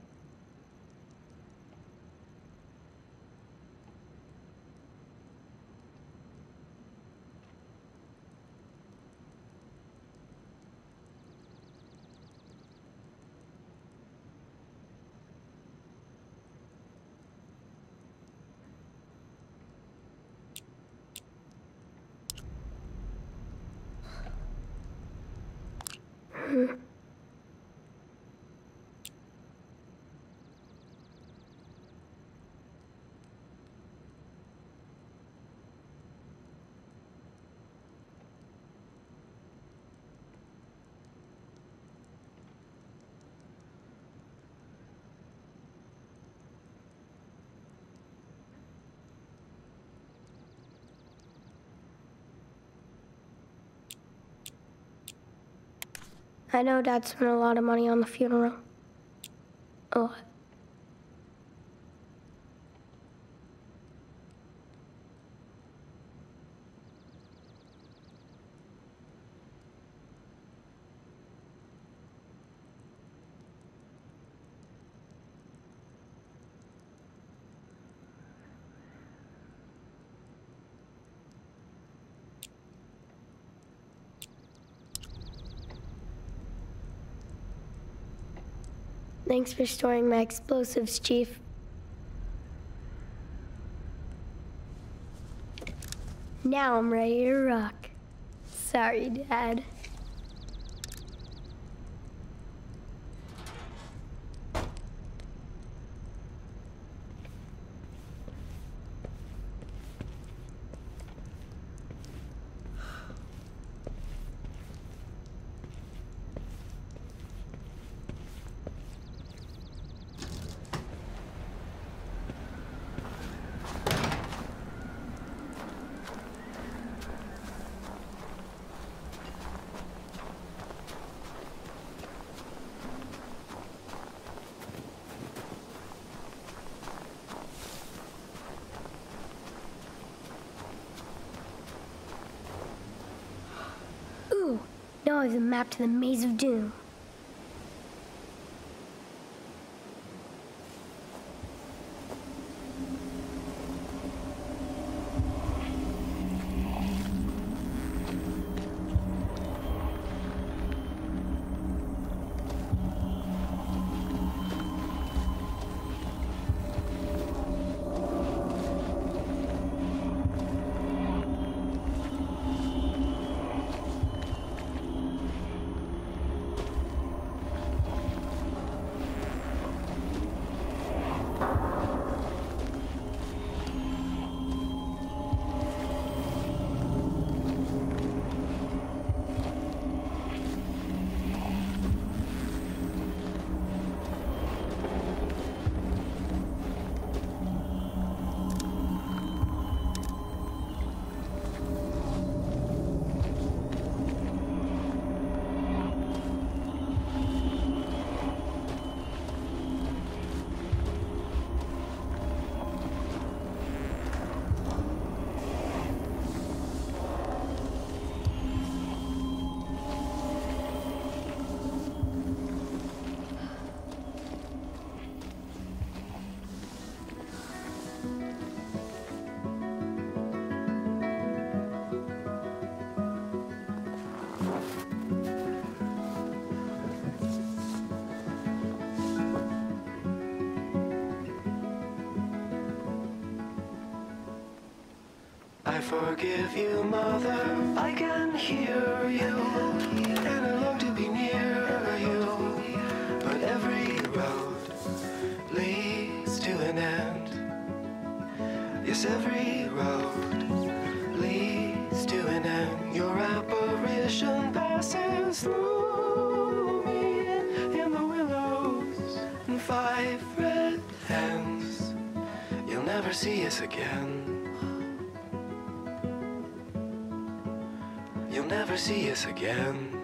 I know Dad spent a lot of money on the funeral. A lot. Thanks for storing my explosives, Chief. Now I'm ready to rock. Sorry, Dad. Ooh, a map to the Maze of Doom. Forgive you, Mother. I can hear you, and I long to be near you. But every road leads to an end. Yes, every road leads to an end. Your apparition passes through me in the willows and five red hands. You'll never see us again. See us again.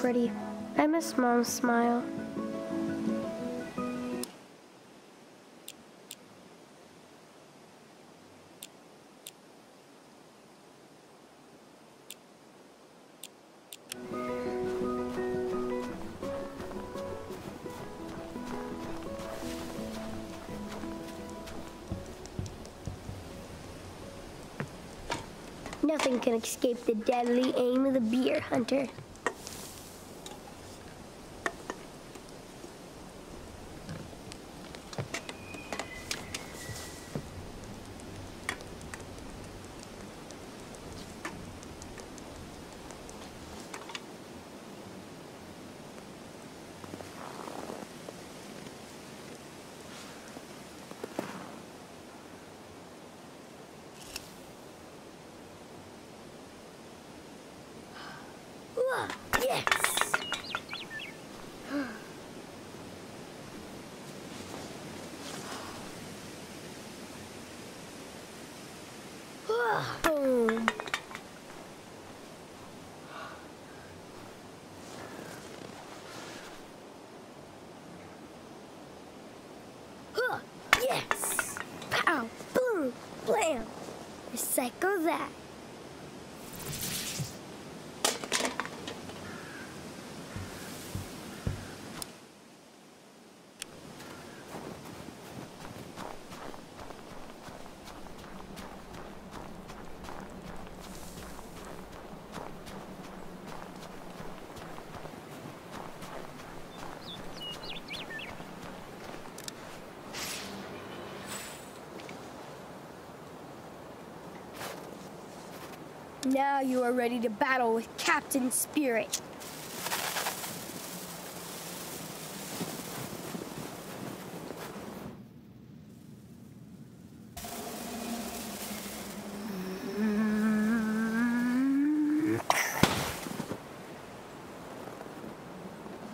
Pretty. I miss Mom's smile. Nothing can escape the deadly aim of the beer hunter. Yes! Boom. Huh, Yes! Pow! Boom! Blam! Recycle that. Now you are ready to battle with Captain Spirit.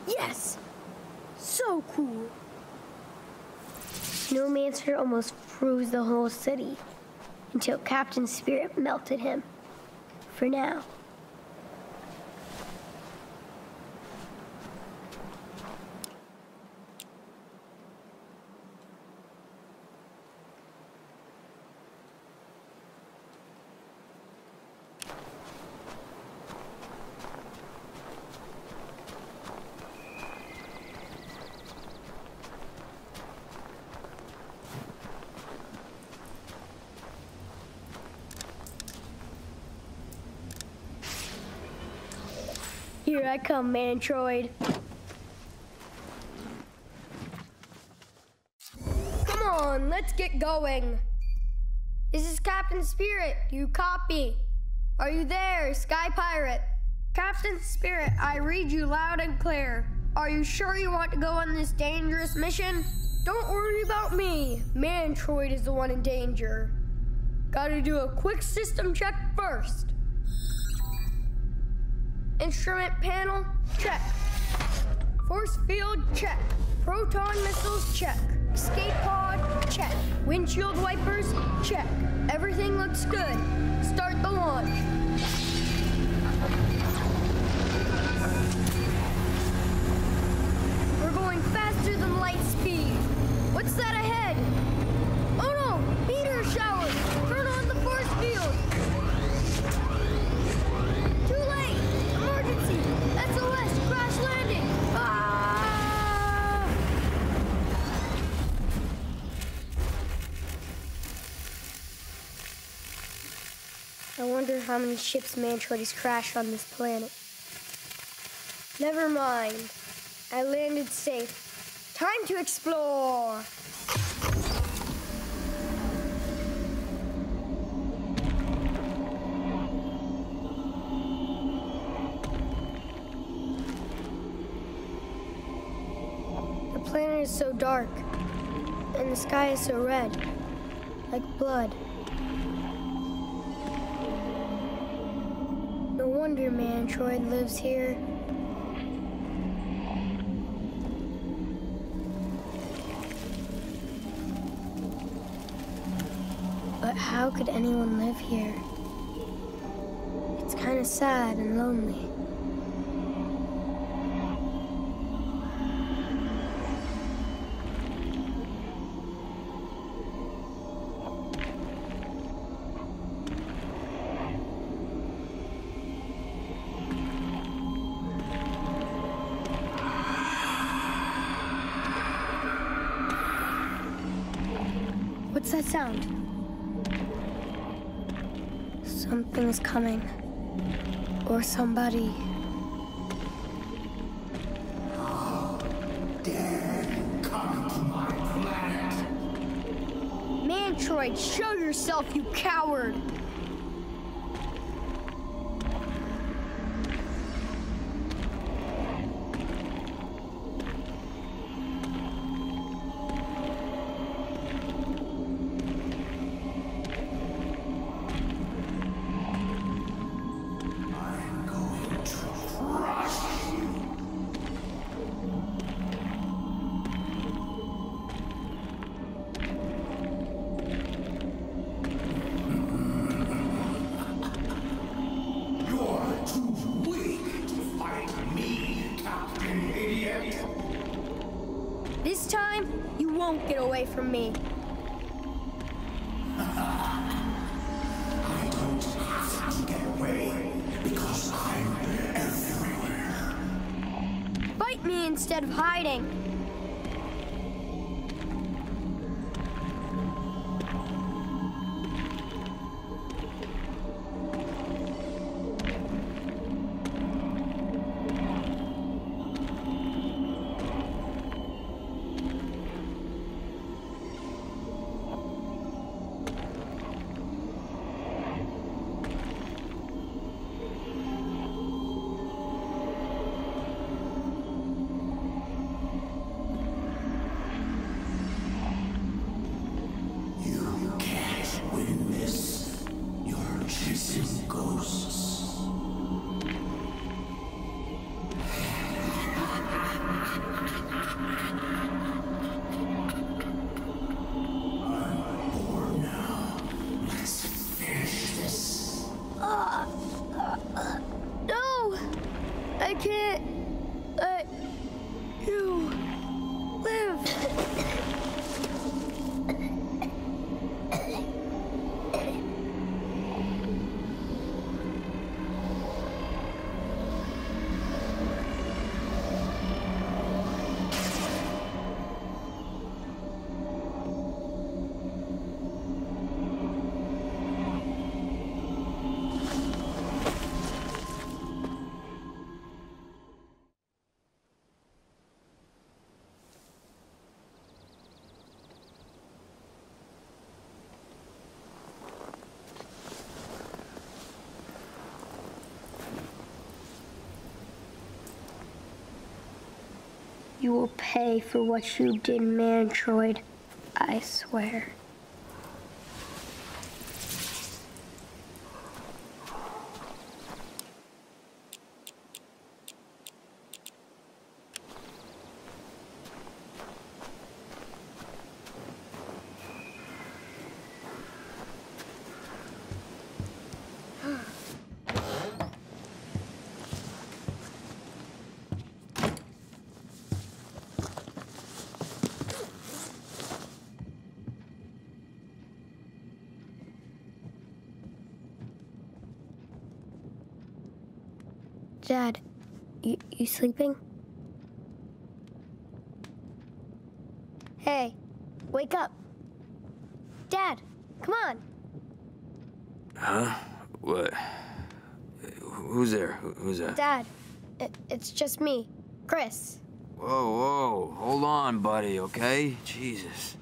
Yes! So cool. Snowmancer almost froze the whole city until Captain Spirit melted him. For now. Here I come, Mantroid. Come on, let's get going. This is Captain Spirit. You copy? Are you there, Sky Pirate? Captain Spirit, I read you loud and clear. Are you sure you want to go on this dangerous mission? Don't worry about me. Mantroid is the one in danger. Gotta do a quick system check first. Instrument panel, check. Force field, check. Proton missiles, check. Escape pod, check. Windshield wipers, check. Everything looks good. Start the launch. How many ships Mantroid has crashed on this planet. Never mind. I landed safe. Time to explore! The planet is so dark, and the sky is so red, like blood. Wonder lives here. But how could anyone live here? It's kind of sad and lonely. Sound? Something's coming. Or somebody. Mantroid, show yourself, you You will pay for what you did, Mantroid. I swear. Dad, you, you sleeping? Hey, wake up. Dad, come on. Huh? What? Who's there? Who's that? Dad, it, it's just me, Chris. Whoa, whoa. Hold on, buddy, okay? Jesus.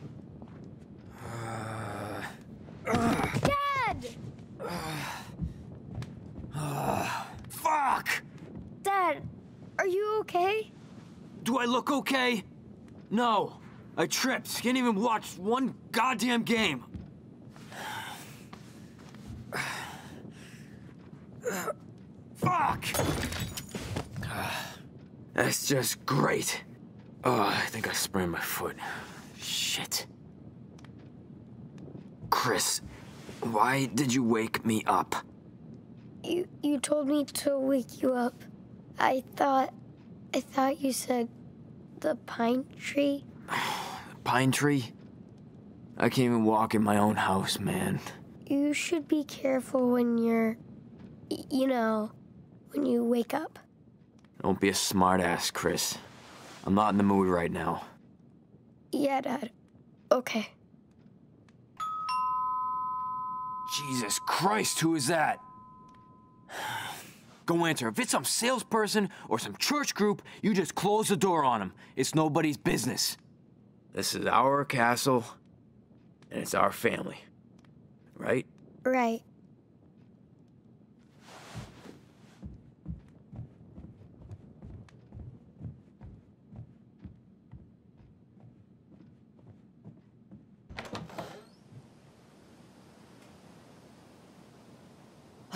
Dad! Fuck! Dad, are you okay? Do I look okay? No. I tripped. Can't even watch one goddamn game. Fuck! That's just great. Oh, I think I sprained my foot. Shit. Chris, why did you wake me up? You you told me to wake you up. I thought I thought you said the pine tree. Pine tree? I can't even walk in my own house, man. You should be careful when you're you know, when you wake up. Don't be a smartass, Chris. I'm not in the mood right now. Yeah, Dad. Okay. Jesus Christ, who is that? Go answer. If it's some salesperson or some church group, you just close the door on them. It's nobody's business. This is our castle, and it's our family. Right? Right.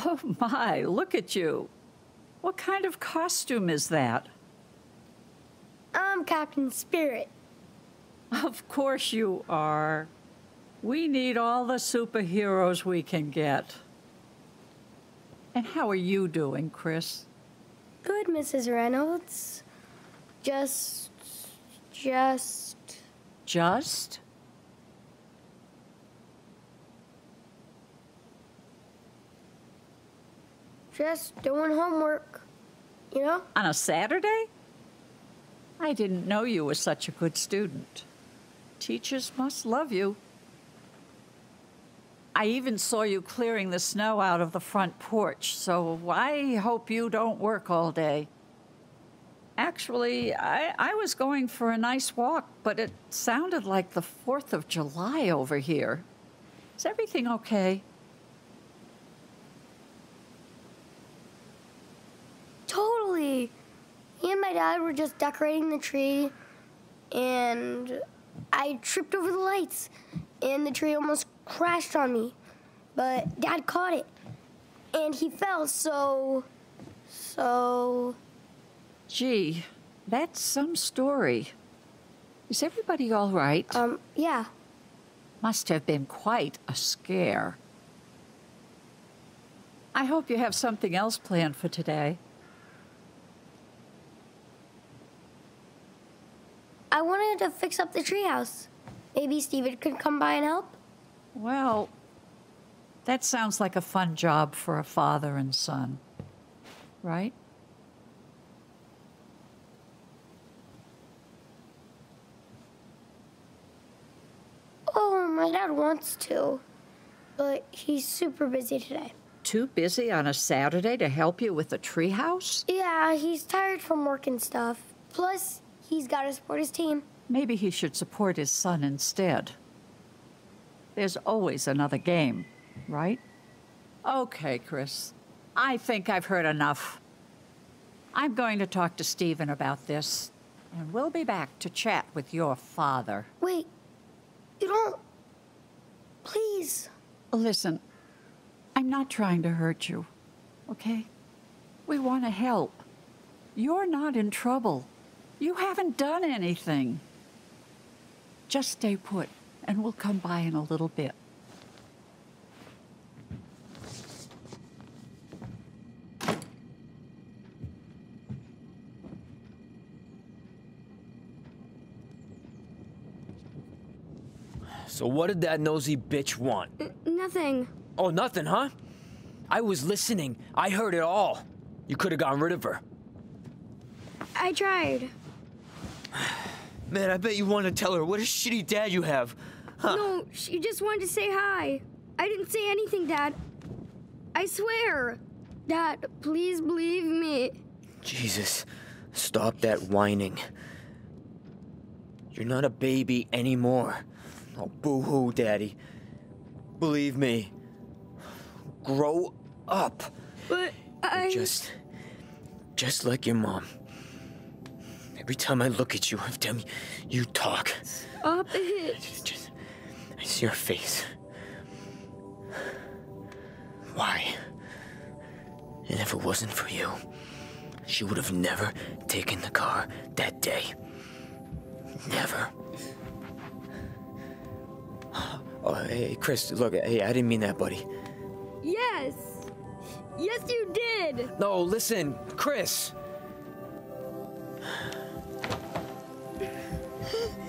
Oh my, look at you. What kind of costume is that? I'm Captain Spirit. Of course you are. We need all the superheroes we can get. And how are you doing, Chris? Good, Mrs. Reynolds. Just just Just? Just doing homework. You know? On a Saturday? I didn't know you were such a good student. Teachers must love you. I even saw you clearing the snow out of the front porch, so I hope you don't work all day. Actually, I, I was going for a nice walk, but it sounded like the 4th of July over here. Is everything okay? Totally. He and my dad were just decorating the tree, and I tripped over the lights, and the tree almost crashed on me. But dad caught it, and he fell, so. So. Gee, that's some story. Is everybody all right? Um, yeah. Must have been quite a scare. I hope you have something else planned for today. I wanted to fix up the treehouse. Maybe Stephen could come by and help? Well, that sounds like a fun job for a father and son, right? Oh, my dad wants to, but he's super busy today. Too busy on a Saturday to help you with the treehouse? Yeah, he's tired from work and stuff. Plus, he's got to support his team. Maybe he should support his son instead. There's always another game, right? Okay, Chris. I think I've heard enough. I'm going to talk to Stephen about this, and we'll be back to chat with your father. Wait, you don't. Please. Listen, I'm not trying to hurt you, okay? We want to help. You're not in trouble. You haven't done anything. Just stay put, and we'll come by in a little bit. So what did that nosy bitch want? Nothing. Oh, nothing, huh? I was listening. I heard it all. You could have gotten rid of her. I tried. Man, I bet you want to tell her what a shitty dad you have. Huh. No, she just wanted to say hi. I didn't say anything, Dad. I swear. Dad, please believe me. Jesus, stop that whining. You're not a baby anymore. Oh, boo hoo, Daddy. Believe me. Grow up. But I. You're just. just like your mom. Every time I look at you, every time you talk, Stop it. just. I see your face. Why? And if it wasn't for you, she would have never taken the car that day. Never. Oh, hey, Chris, look, hey, I didn't mean that, buddy. Yes. Yes, you did. No, listen, Chris. you